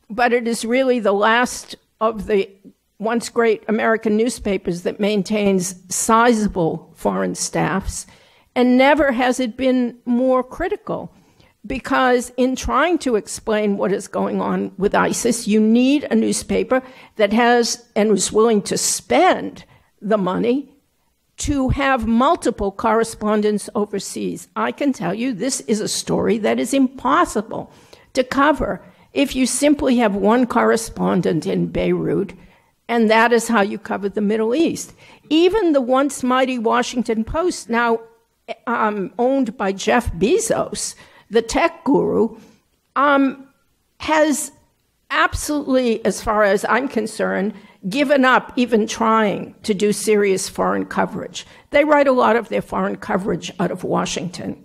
but it is really the last of the once great American newspapers that maintains sizable foreign staffs, and never has it been more critical because in trying to explain what is going on with ISIS, you need a newspaper that has and is willing to spend the money to have multiple correspondents overseas. I can tell you this is a story that is impossible to cover if you simply have one correspondent in Beirut, and that is how you cover the Middle East. Even the once mighty Washington Post, now um, owned by Jeff Bezos, the tech guru, um, has absolutely, as far as I'm concerned, given up even trying to do serious foreign coverage. They write a lot of their foreign coverage out of Washington.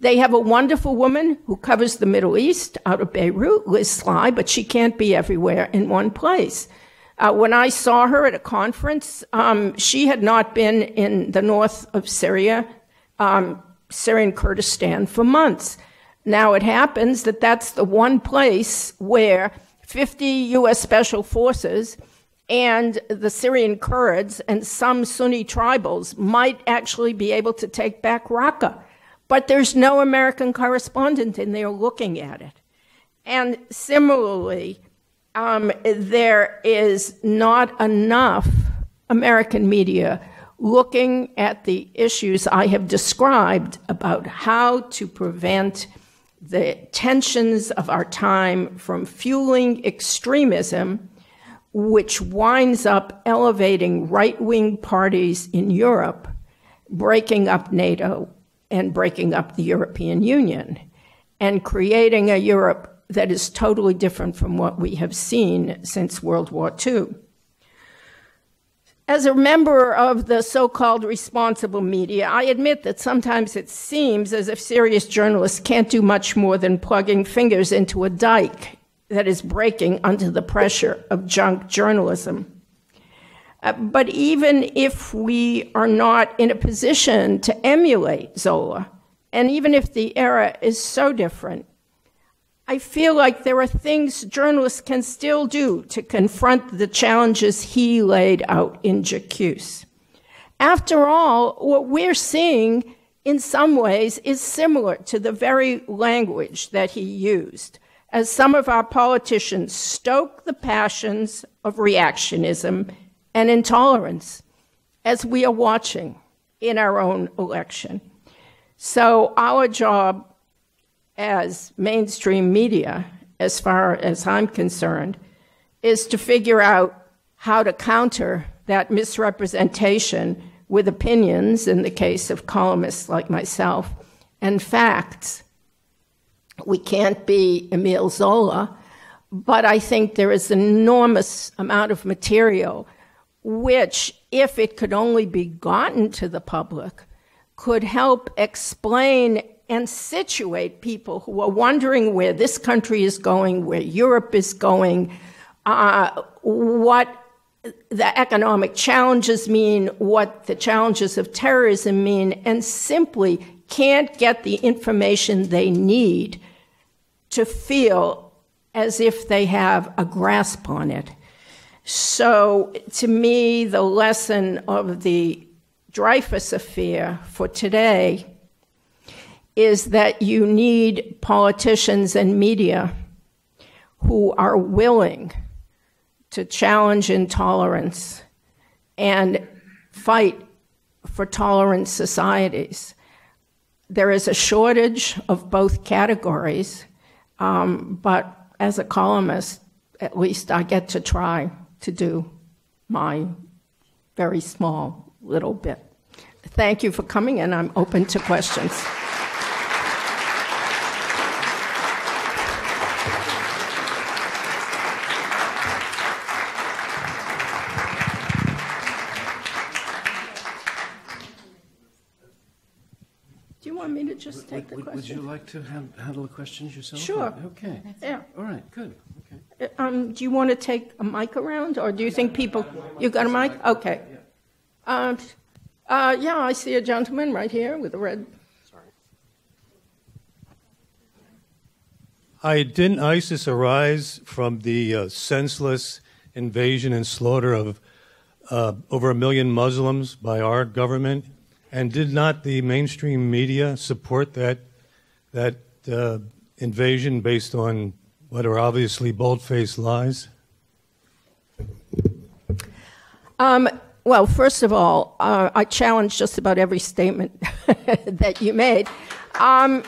They have a wonderful woman who covers the Middle East out of Beirut, Liz Sly, but she can't be everywhere in one place. Uh, when I saw her at a conference, um, she had not been in the north of Syria um, Syrian Kurdistan for months. Now it happens that that's the one place where 50 U.S. Special Forces and the Syrian Kurds and some Sunni tribals might actually be able to take back Raqqa. But there's no American correspondent in there looking at it. And similarly, um, there is not enough American media looking at the issues I have described about how to prevent the tensions of our time from fueling extremism, which winds up elevating right wing parties in Europe, breaking up NATO and breaking up the European Union. and creating a Europe that is totally different from what we have seen since World War II. As a member of the so called responsible media, I admit that sometimes it seems as if serious journalists can't do much more than plugging fingers into a dike that is breaking under the pressure of junk journalism. Uh, but even if we are not in a position to emulate Zola, and even if the era is so different, I feel like there are things journalists can still do to confront the challenges he laid out in J'accuse. After all, what we're seeing in some ways is similar to the very language that he used, as some of our politicians stoke the passions of reactionism and intolerance, as we are watching in our own election. So, our job as mainstream media, as far as I'm concerned, is to figure out how to counter that misrepresentation with opinions, in the case of columnists like myself, and facts. We can't be Emile Zola, but I think there is an enormous amount of material which, if it could only be gotten to the public, could help explain and situate people who are wondering where this country is going, where Europe is going, uh, what the economic challenges mean, what the challenges of terrorism mean, and simply can't get the information they need to feel as if they have a grasp on it. So, to me, the lesson of the Dreyfus affair for today is that you need politicians and media who are willing to challenge intolerance and fight for tolerant societies. There is a shortage of both categories, um, but as a columnist, at least I get to try to do my very small little bit. Thank you for coming, and I'm open to questions. Do you want me to just take the Would, would you like to han- handle the questions yourself? Sure. Okay. Yeah. All right, good. Uh, Um, do you want to take a mic around, or do you think people, you got a mic? Okay. Um, uh, yeah, I see a gentleman right here with a red. Sorry. I didn't ISIS arise from the uh, senseless invasion and slaughter of uh, over a million Muslims by our government? And did not the mainstream media support that that uh, invasion based on what are obviously bold-faced lies? Um, well, first of all, uh, I challenge just about every statement that you made. Um,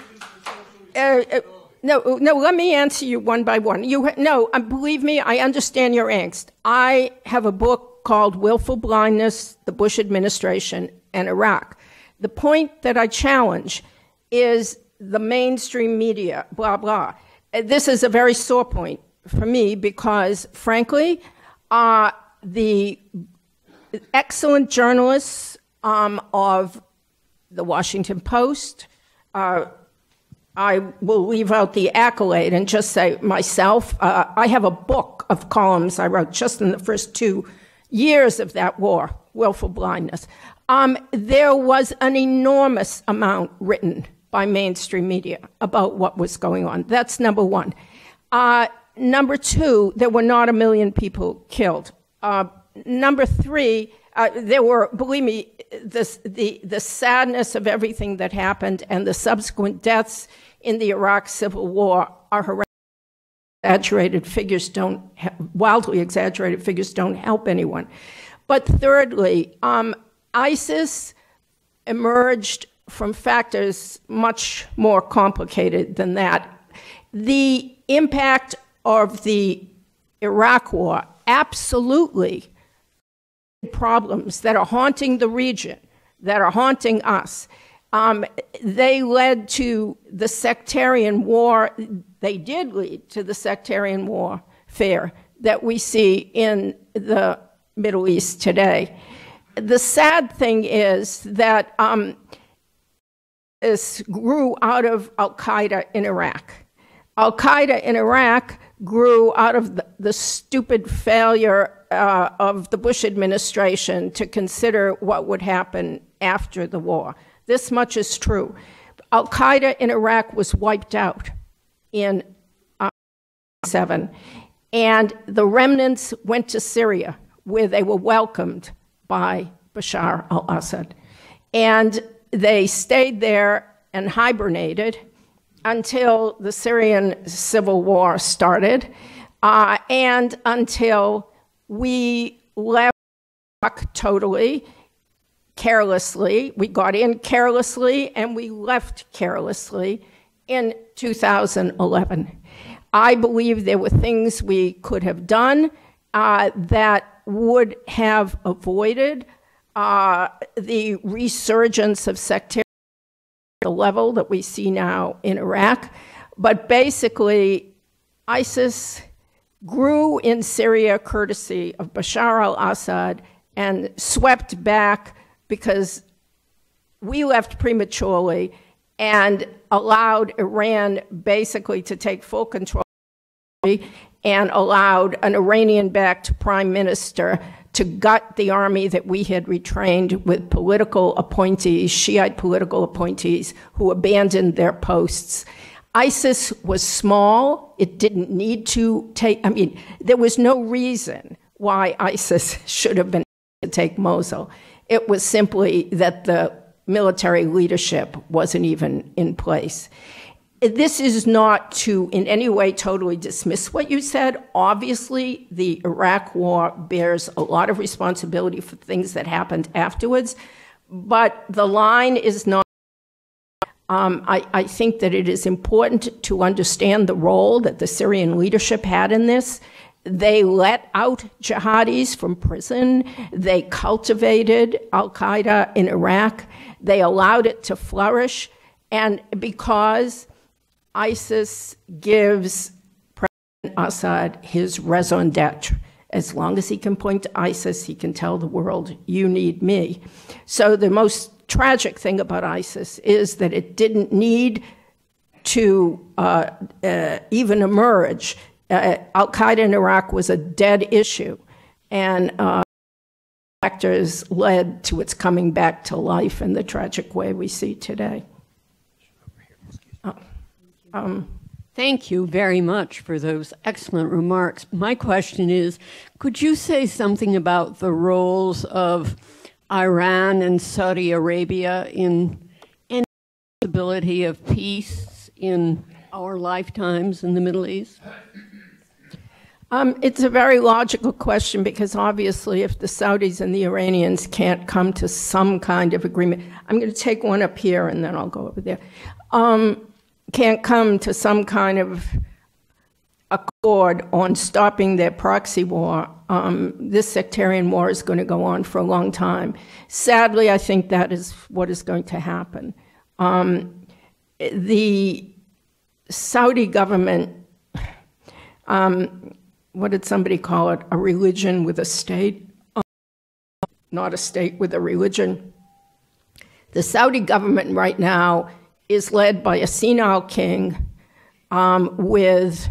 uh, uh, no, no. Let me answer you one by one. You no, uh, believe me, I understand your angst. I have a book called "Willful Blindness: The Bush Administration and Iraq." The point that I challenge is the mainstream media, blah blah. This is a very sore point for me because, frankly, uh, the excellent journalists um, of the Washington Post. Uh, I will leave out the accolade and just say myself. Uh, I have a book of columns I wrote just in the first two years of that war, willful blindness. Um, there was an enormous amount written by mainstream media about what was going on. That's number one. Uh, number two, there were not a million people killed. Uh, number three, uh, there were, believe me, this, the, the sadness of everything that happened and the subsequent deaths in the Iraq Civil War are. Exaggerated figures don't, wildly exaggerated figures don't help anyone. But thirdly, um, ISIS emerged from factors much more complicated than that. The impact of the Iraq War absolutely problems that are haunting the region, that are haunting us. Um, they led to the sectarian war. They did lead to the sectarian warfare that we see in the Middle East today. The sad thing is that um, this grew out of Al Qaeda in Iraq. Al Qaeda in Iraq grew out of the, the stupid failure uh, of the Bush administration to consider what would happen after the war. This much is true. Al Qaeda in Iraq was wiped out in uh, 7, and the remnants went to Syria, where they were welcomed by Bashar al Assad. And they stayed there and hibernated until the Syrian civil war started uh, and until we left totally carelessly. We got in carelessly and we left carelessly in 2011. I believe there were things we could have done uh, that would have avoided uh, the resurgence of sectarian level that we see now in Iraq. But basically, ISIS grew in Syria courtesy of Bashar al Assad and swept back because we left prematurely and allowed Iran basically to take full control and allowed an Iranian backed prime minister to gut the army that we had retrained with political appointees, Shiite political appointees, who abandoned their posts. ISIS was small. It didn't need to take, I mean, there was no reason why ISIS should have been to take Mosul. It was simply that the military leadership wasn't even in place this is not to in any way totally dismiss what you said. Obviously, the Iraq War bears a lot of responsibility for things that happened afterwards, but the line is not. Um, I, I think that it is important to understand the role that the Syrian leadership had in this. They let out jihadis from prison. They cultivated Al Qaeda in Iraq. They allowed it to flourish. And because ISIS gives President Assad his raison d'etre. As long as he can point to ISIS, he can tell the world, you need me. So the most tragic thing about ISIS is that it didn't need to uh, uh, even emerge. Uh, Al Qaeda in Iraq was a dead issue, and uh, factors led to its coming back to life in the tragic way we see today. Um, Thank you very much for those excellent remarks. My question is could you say something about the roles of Iran and Saudi Arabia in any possibility of peace in our lifetimes in the Middle East? Um, it's a very logical question because obviously, if the Saudis and the Iranians can't come to some kind of agreement, I'm going to take one up here and then I'll go over there. Um, can't come to some kind of accord on stopping their proxy war, um, this sectarian war is going to go on for a long time. Sadly, I think that is what is going to happen. Um, the Saudi government, um, what did somebody call it? A religion with a state? not a state with a religion. The Saudi government right now is led by a senile king um, with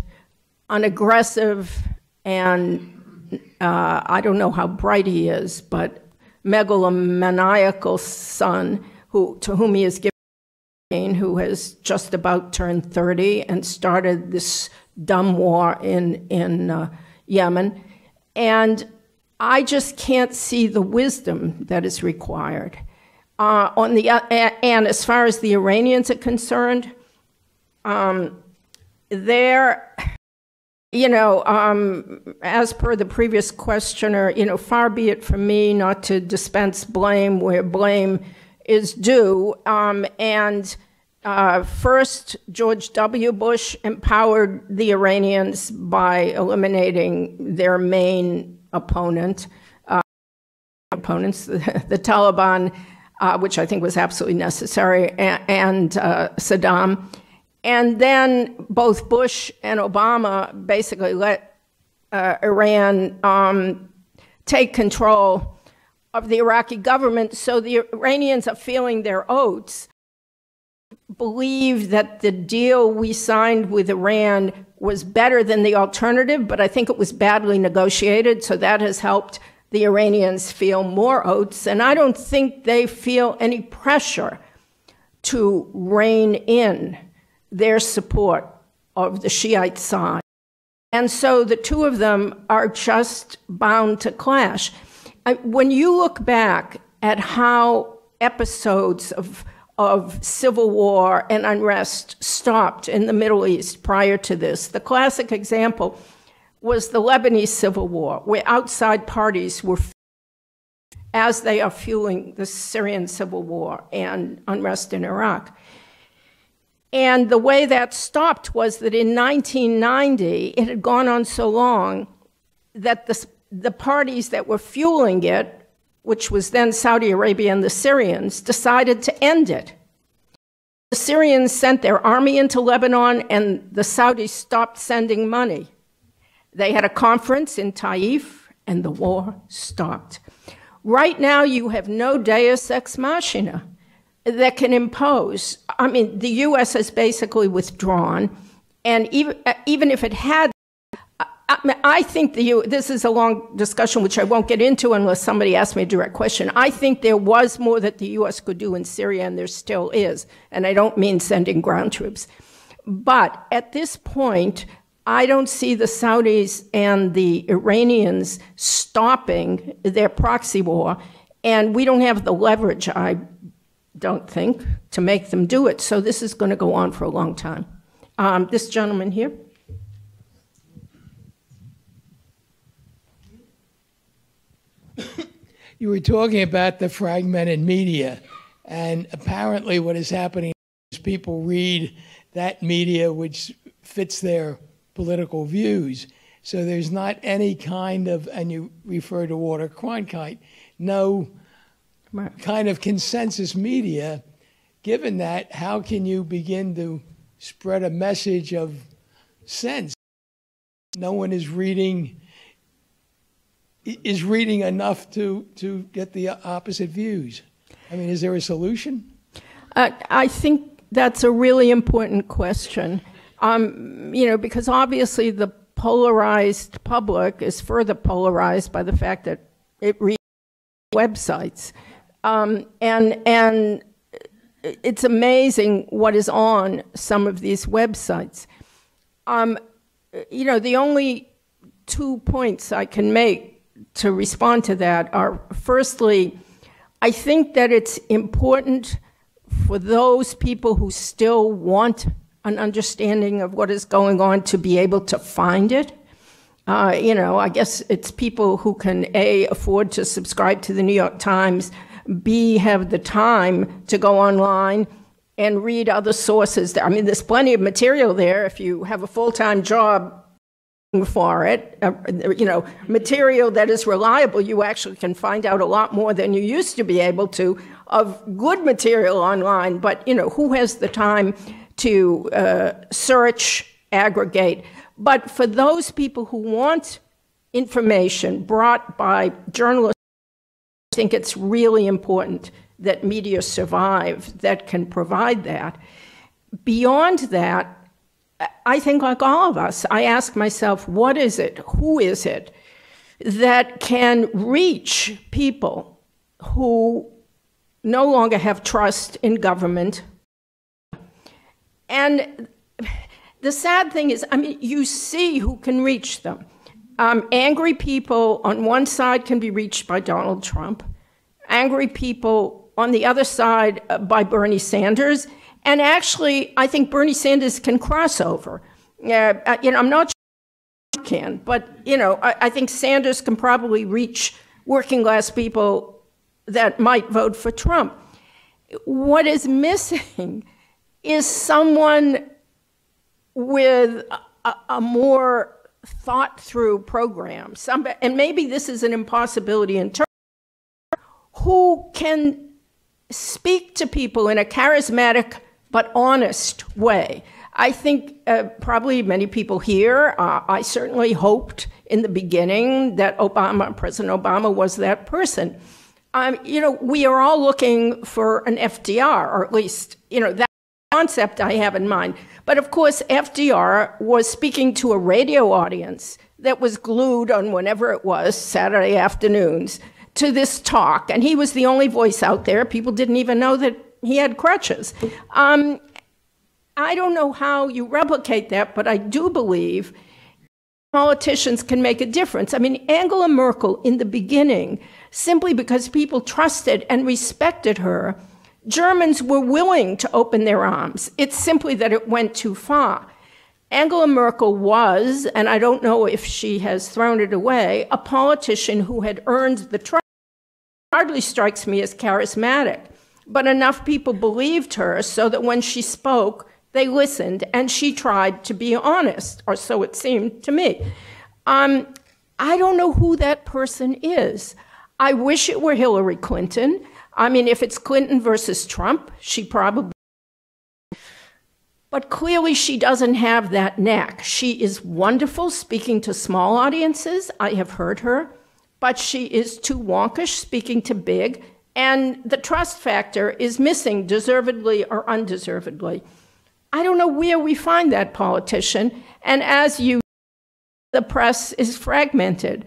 an aggressive and uh, I don't know how bright he is, but megalomaniacal son who, to whom he is given, who has just about turned 30 and started this dumb war in, in uh, Yemen. And I just can't see the wisdom that is required. Uh, on the, uh, and as far as the Iranians are concerned, um, they're, you know, um, as per the previous questioner, you know, far be it from me not to dispense blame where blame is due. Um, and uh, first, George W. Bush empowered the Iranians by eliminating their main opponent, uh, opponents, the, the Taliban uh, which I think was absolutely necessary, and, and uh, Saddam. And then both Bush and Obama basically let uh, Iran um, take control of the Iraqi government, so the Iranians are feeling their oats. Believe that the deal we signed with Iran was better than the alternative, but I think it was badly negotiated, so that has helped the Iranians feel more oats. And I don't think they feel any pressure to rein in their support of the Shiite side. And so the two of them are just bound to clash. When you look back at how episodes of, of civil war and unrest stopped in the Middle East prior to this, the classic example was the Lebanese civil war, where outside parties were as they are fueling the Syrian civil war and unrest in Iraq. And the way that stopped was that in 1990, it had gone on so long that the, the parties that were fueling it, which was then Saudi Arabia and the Syrians, decided to end it. The Syrians sent their army into Lebanon, and the Saudis stopped sending money. They had a conference in Taif, and the war stopped. Right now, you have no deus ex machina that can impose. I mean, the U.S. has basically withdrawn, and even uh, even if it had, I, I think the U. This is a long discussion which I won't get into unless somebody asks me a direct question. I think there was more that the U.S. could do in Syria, and there still is, and I don't mean sending ground troops. But at this point, I don't see the Saudis and the Iranians stopping their proxy war, and we don't have the leverage, I don't think, to make them do it. So this is going to go on for a long time. Um, this gentleman here. You were talking about the fragmented media, and apparently, what is happening is people read that media which fits their political views. So there's not any kind of, and you refer to Walter Cronkite, no kind of consensus media. Given that, how can you begin to spread a message of sense? No one is reading is reading enough to to get the opposite views. I mean, is there a solution? Uh, I think that's a really important question. Um, you know, because obviously the polarized public is further polarized by the fact that it reads websites. Um, and, and it's amazing what is on some of these websites. Um, you know, the only two points I can make to respond to that are firstly, I think that it's important for those people who still want an understanding of what is going on to be able to find it. Uh, you know, I guess it's people who can A, afford to subscribe to the New York Times, B, have the time to go online and read other sources. I mean, there's plenty of material there if you have a full time job for it, uh, you know, material that is reliable, you actually can find out a lot more than you used to be able to of good material online. But, you know, who has the time to uh, search, aggregate. But for those people who want information brought by journalists, I think it's really important that media survive that can provide that. Beyond that, I think, like all of us, I ask myself, what is it? Who is it that can reach people who no longer have trust in government, and the sad thing is, I mean, you see who can reach them. Um, angry people on one side can be reached by Donald Trump, angry people on the other side uh, by Bernie Sanders. And actually, I think Bernie Sanders can cross over. Uh, you know, I'm not sure can, but you know, I, I think Sanders can probably reach working class people that might vote for Trump. What is missing is someone with a, a more thought through program. and maybe this is an impossibility in terms who can speak to people in a charismatic but honest way. I think uh, probably many people here, uh, I certainly hoped in the beginning that Obama, President Obama, was that person. Um, you know, we are all looking for an FDR, or at least, you know, that concept I have in mind. But of course, FDR was speaking to a radio audience that was glued on whenever it was, Saturday afternoons, to this talk. And he was the only voice out there. People didn't even know that he had crutches. Um, I don't know how you replicate that, but I do believe politicians can make a difference. I mean, Angela Merkel in the beginning, simply because people trusted and respected her, Germans were willing to open their arms. It's simply that it went too far. Angela Merkel was, and I don't know if she has thrown it away, a politician who had earned the trust. Hardly strikes me as charismatic, but enough people believed her so that when she spoke, they listened, and she tried to be honest, or so it seemed to me. Um, I don't know who that person is. I wish it were Hillary Clinton. I mean, if it's Clinton versus Trump, she probably. But clearly, she doesn't have that knack. She is wonderful speaking to small audiences. I have heard her. But she is too wonkish speaking to big. And the trust factor is missing, deservedly or undeservedly. I don't know where we find that politician. And as you, the press is fragmented.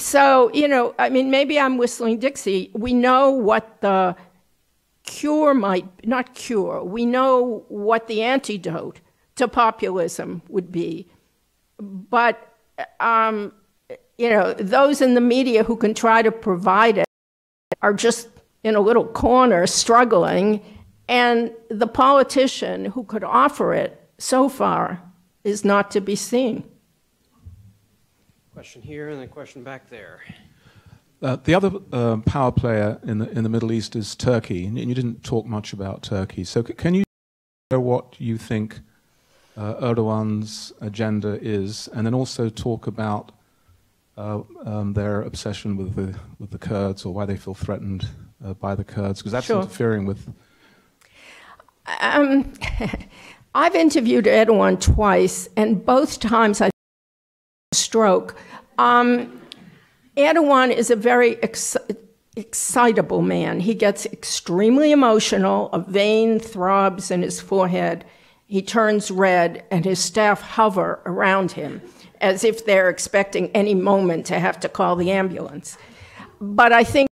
So, you know, I mean, maybe I'm whistling Dixie. We know what the cure might, not cure, we know what the antidote to populism would be. But, um, you know, those in the media who can try to provide it are just in a little corner struggling and the politician who could offer it so far is not to be seen. Question here and then question back there. Uh, the other uh, power player in the, in the Middle East is Turkey, and you didn't talk much about Turkey. So, c- can you share what you think uh, Erdogan's agenda is, and then also talk about uh, um, their obsession with the with the Kurds, or why they feel threatened uh, by the Kurds, because that's Sure. interfering with Um, I've interviewed Erdogan twice, and both times I had a stroke. Um, is a very ex- excitable man. He gets extremely emotional, a vein throbs in his forehead. He turns red, and his staff hover around him as if they're expecting any moment to have to call the ambulance. But I think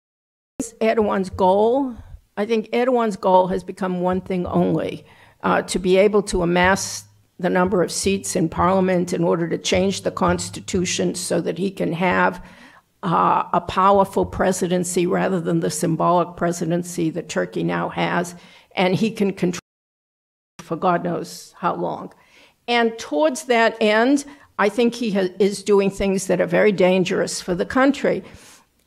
Erdogan's goal, I think Erdogan's goal has become one thing only uh, to be able to amass the number of seats in parliament in order to change the constitution so that he can have uh, a powerful presidency rather than the symbolic presidency that Turkey now has, and he can control for God knows how long. And towards that end, I think he is doing things that are very dangerous for the country.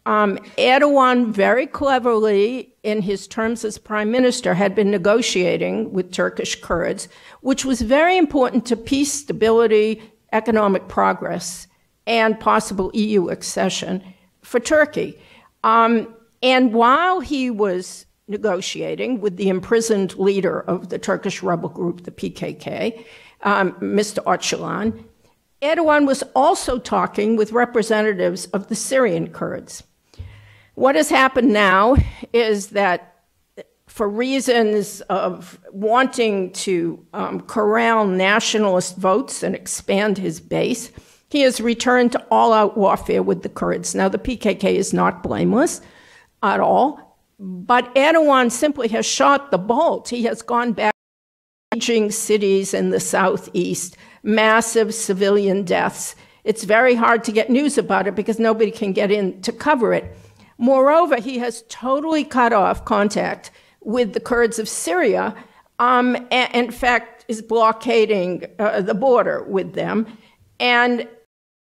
Um, Erdogan, very cleverly, in his terms as prime minister, had been negotiating with Turkish Kurds, which was very important to peace, stability, economic progress, and possible EU accession for Turkey. Um, and while he was negotiating with the imprisoned leader of the Turkish rebel group, the PKK, um, Mr. Öcalan, Erdogan was also talking with representatives of the Syrian Kurds. What has happened now is that for reasons of wanting to um, corral nationalist votes and expand his base, he has returned to all out warfare with the Kurds. Now, the PKK is not blameless at all, but Erdogan simply has shot the bolt. He has gone back raging cities in the southeast, massive civilian deaths. It's very hard to get news about it because nobody can get in to cover it. Moreover, he has totally cut off contact with the Kurds of Syria, um, and in fact, is blockading uh, the border with them. And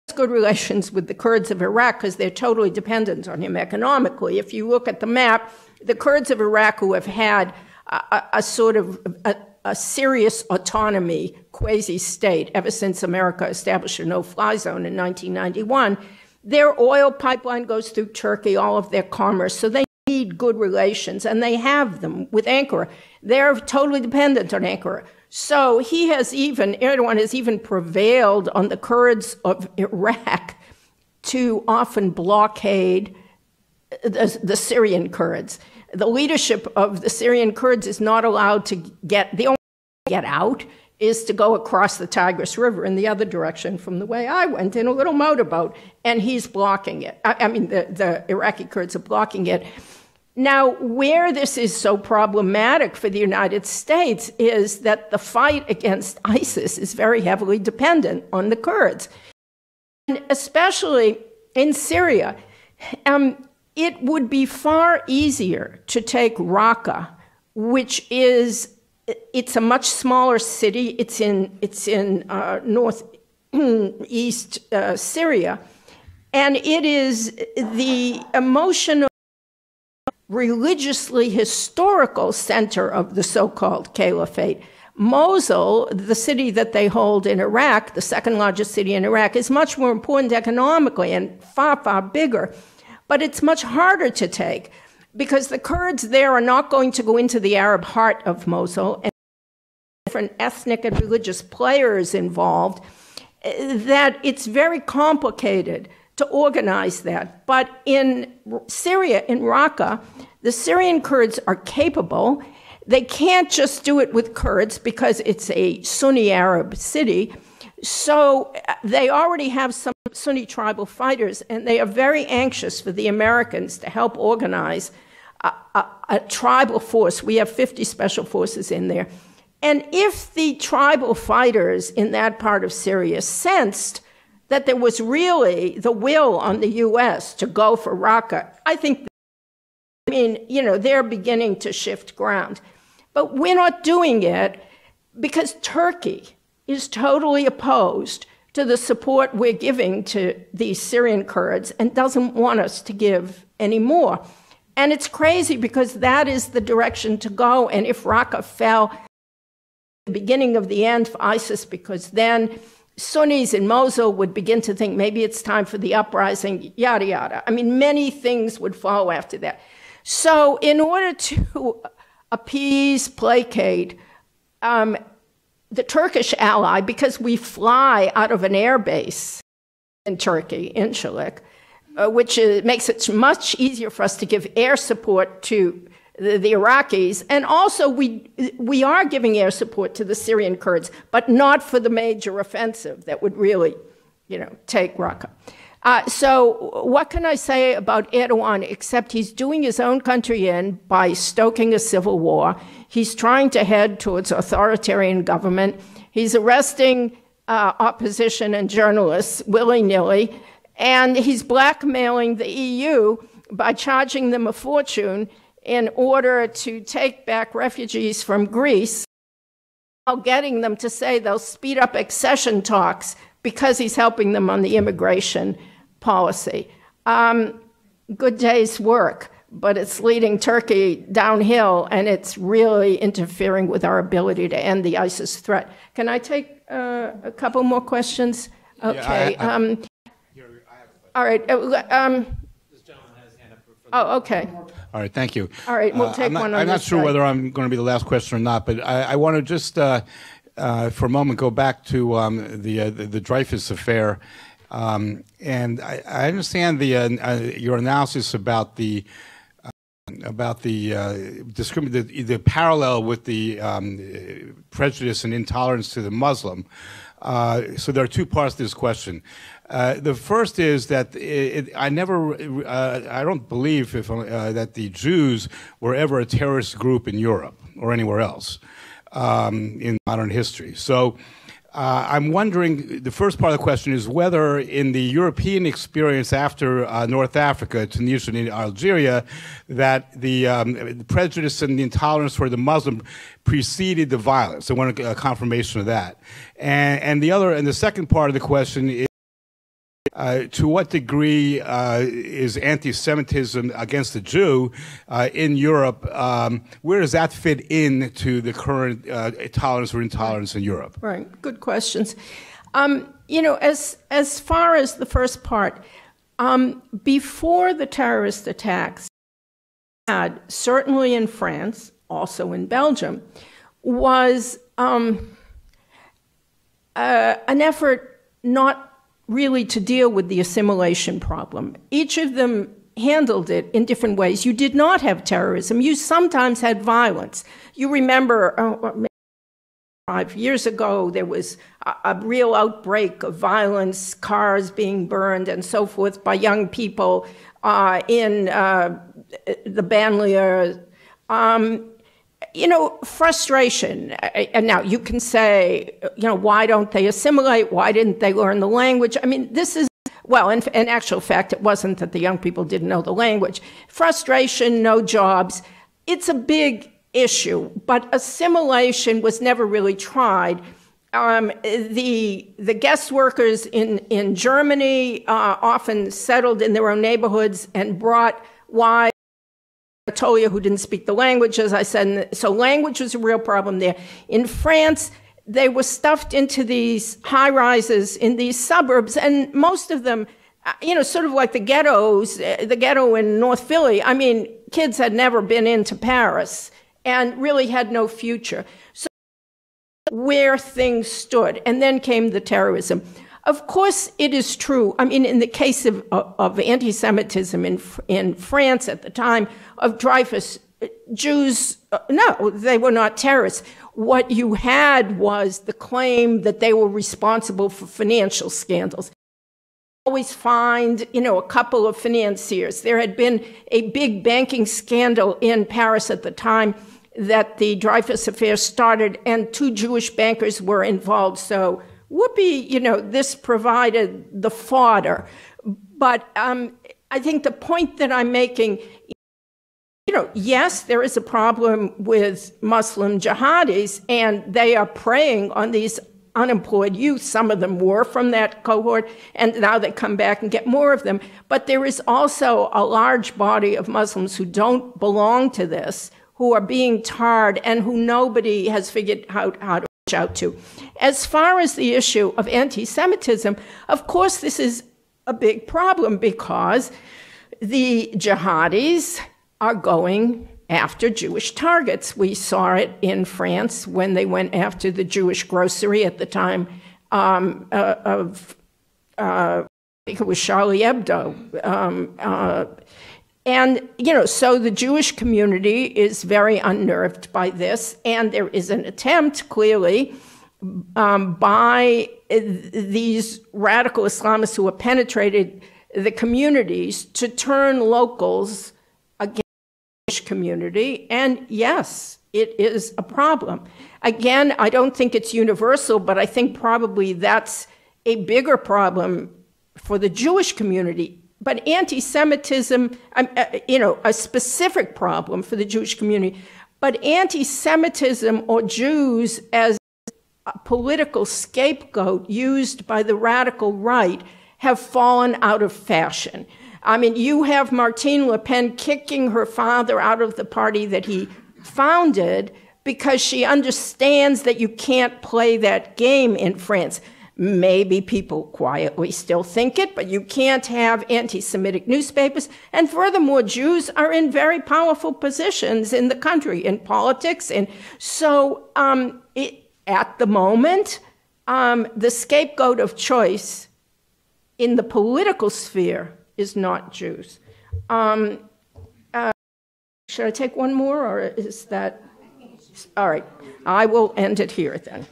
has good relations with the Kurds of Iraq because they're totally dependent on him economically. If you look at the map, the Kurds of Iraq who have had a, a, sort of a, a serious autonomy, quasi state, ever since America established a no fly zone in 1991, their oil pipeline goes through Turkey, all of their commerce, so they need good relations, and they have them with Ankara. They're totally dependent on Ankara. So he has even, Erdogan has even prevailed on the Kurds of Iraq to often blockade the, the Syrian Kurds. The leadership of the Syrian Kurds is not allowed to get, the only get out is to go across the Tigris River in the other direction from the way I went in a little motorboat, and he's blocking it. I, I mean, the, the Iraqi Kurds are blocking it. Now, where this is so problematic for the United States is that the fight against ISIS is very heavily dependent on the Kurds. And especially in Syria, um, it would be far easier to take Raqqa, which is it's a much smaller city. It's in it's in uh, northeast uh, Syria, and it is the emotional religiously historical center of the so called caliphate. Mosul, the city that they hold in Iraq, the second largest city in Iraq, is much more important economically and far, far bigger. But it's much harder to take because the Kurds there are not going to go into the Arab heart of Mosul and different ethnic and religious players involved that it's very complicated to organize that. But in Syria, in Raqqa, the Syrian Kurds are capable. They can't just do it with Kurds because it's a Sunni Arab city. So uh, they already have some Sunni tribal fighters, and they are very anxious for the Americans to help organize a, a, a tribal force. We have 50 special forces in there. And if the tribal fighters in that part of Syria sensed that there was really the will on the U.S. to go for Raqqa, I think, I mean, you know, they're beginning to shift ground. But we're not doing it because Turkey is totally opposed to the support we're giving to these Syrian Kurds and doesn't want us to give any more. And it's crazy because that is the direction to go. And if Raqqa fell, the beginning of the end for ISIS, because then Sunnis in Mosul would begin to think maybe it's time for the uprising, yada, yada. I mean, many things would follow after that. So, in order to appease, placate um, the Turkish ally, because we fly out of an air base in Turkey, in Incirlik, uh, which is, makes it much easier for us to give air support to the, the, Iraqis, and also we we are giving air support to the Syrian Kurds, but not for the major offensive that would really, you know, take Raqqa. Uh, so what can I say about Erdogan except he's doing his own country in by stoking a civil war. He's trying to head towards authoritarian government. He's arresting uh, opposition and journalists willy nilly, and he's blackmailing the EU by charging them a fortune in order to take back refugees from Greece, while getting them to say they'll speed up accession talks because he's helping them on the immigration policy. Um, good day's work, but it's leading Turkey downhill and it's really interfering with our ability to end the ISIS threat. Can I take uh, a couple more questions? Okay. Yeah, I, I, um, all right. Uh, um, oh, okay. All right, thank you. All right, we'll uh, take not, one on I'm not sure side. whether I'm going to be the last question or not, but I, I want to just, uh, uh, for a moment, go back to um, the, uh, the, the Dreyfus affair, um, and I, I, understand the uh, uh, your analysis about the about the, discrimin- the, the parallel with the um, prejudice and intolerance to the Muslim. so there are two parts to this question. Uh, the first is that it, it, I never, uh, I don't believe if, uh, that the Jews were ever a terrorist group in Europe or anywhere else um, in modern history. So uh, I'm wondering, the first part of the question is whether in the European experience after uh, North Africa, Tunisia, and Algeria, that the, um, the, prejudice and the intolerance toward the Muslim preceded the violence. I want a confirmation of that. And, and the other, and the second part of the question is, uh, to what degree uh, is anti-Semitism against the Jew uh, in Europe? Um, where does that fit into the current uh, tolerance or intolerance in Europe? Right. Good questions. Um, you know, as as far as the first part, um, before the terrorist attacks, had, certainly in France, also in Belgium, was um, uh, an effort not really to deal with the assimilation problem. Each of them handled it in different ways. You did not have terrorism, you sometimes had violence. You remember, uh, five years ago, there was a, a, real outbreak of violence, cars being burned, and so forth by young people uh, in uh, the banlieue. Um, you know, frustration. And now you can say, you know, why don't they assimilate? Why didn't they learn the language? I mean, this is, well, in, in actual fact, it wasn't that the young people didn't know the language. Frustration, no jobs. It's a big issue, but assimilation was never really tried. Um, the the guest workers in in Germany uh, often settled in their own neighborhoods and brought wives. Anatolia who didn't speak the language, as I said. So language was a real problem there. In France, they were stuffed into these high rises in these suburbs, and most of them, you know, sort of like the ghettos, uh, the ghetto in North Philly. I mean, kids had never been into Paris and really had no future. So, where things stood. And then came the terrorism. Of course, it is true. I mean, in the case of, of anti Semitism in, in France at the time of Dreyfus, Jews, no, they were not terrorists. What you had was the claim that they were responsible for financial scandals always find, you know, a couple of financiers. There had been a big banking scandal in Paris at the time that the Dreyfus affair started, and two Jewish bankers were involved. So, whoopee, you know, this provided the fodder. But um, I think the point that I'm making, you know, yes, there is a problem with Muslim jihadis, and they are preying on these unemployed youth. Some of them were from that cohort, and now they come back and get more of them. But there is also a large body of Muslims who don't belong to this, who are being tarred and who nobody has figured out how to out to. As far as the issue of anti Semitism, of course, this is a big problem because the jihadis are going after Jewish targets. We saw it in France when they went after the Jewish grocery at the time um, uh, of, uh, I think it was Charlie Hebdo. Um, uh, and, you know, so the Jewish community is very unnerved by this, and there is an attempt, clearly, um, by these radical Islamists who have penetrated the communities to turn locals against the Jewish community. And yes, it is a problem. Again, I don't think it's universal, but I think probably that's a bigger problem for the Jewish community but anti-Semitism, um, uh, you know, a specific problem for the Jewish community. But anti-Semitism or Jews as a political scapegoat used by the radical right have fallen out of fashion. I mean, you have Marine Le Pen kicking her father out of the party that he founded because she understands that you can't play that game in France. Maybe people quietly still think it, but you can't have anti Semitic newspapers. And furthermore, Jews are in very powerful positions in the country, in politics. And so um, it, at the moment, um, the scapegoat of choice in the political sphere is not Jews. Um, uh, should I take one more, or is that? All right, I will end it here then.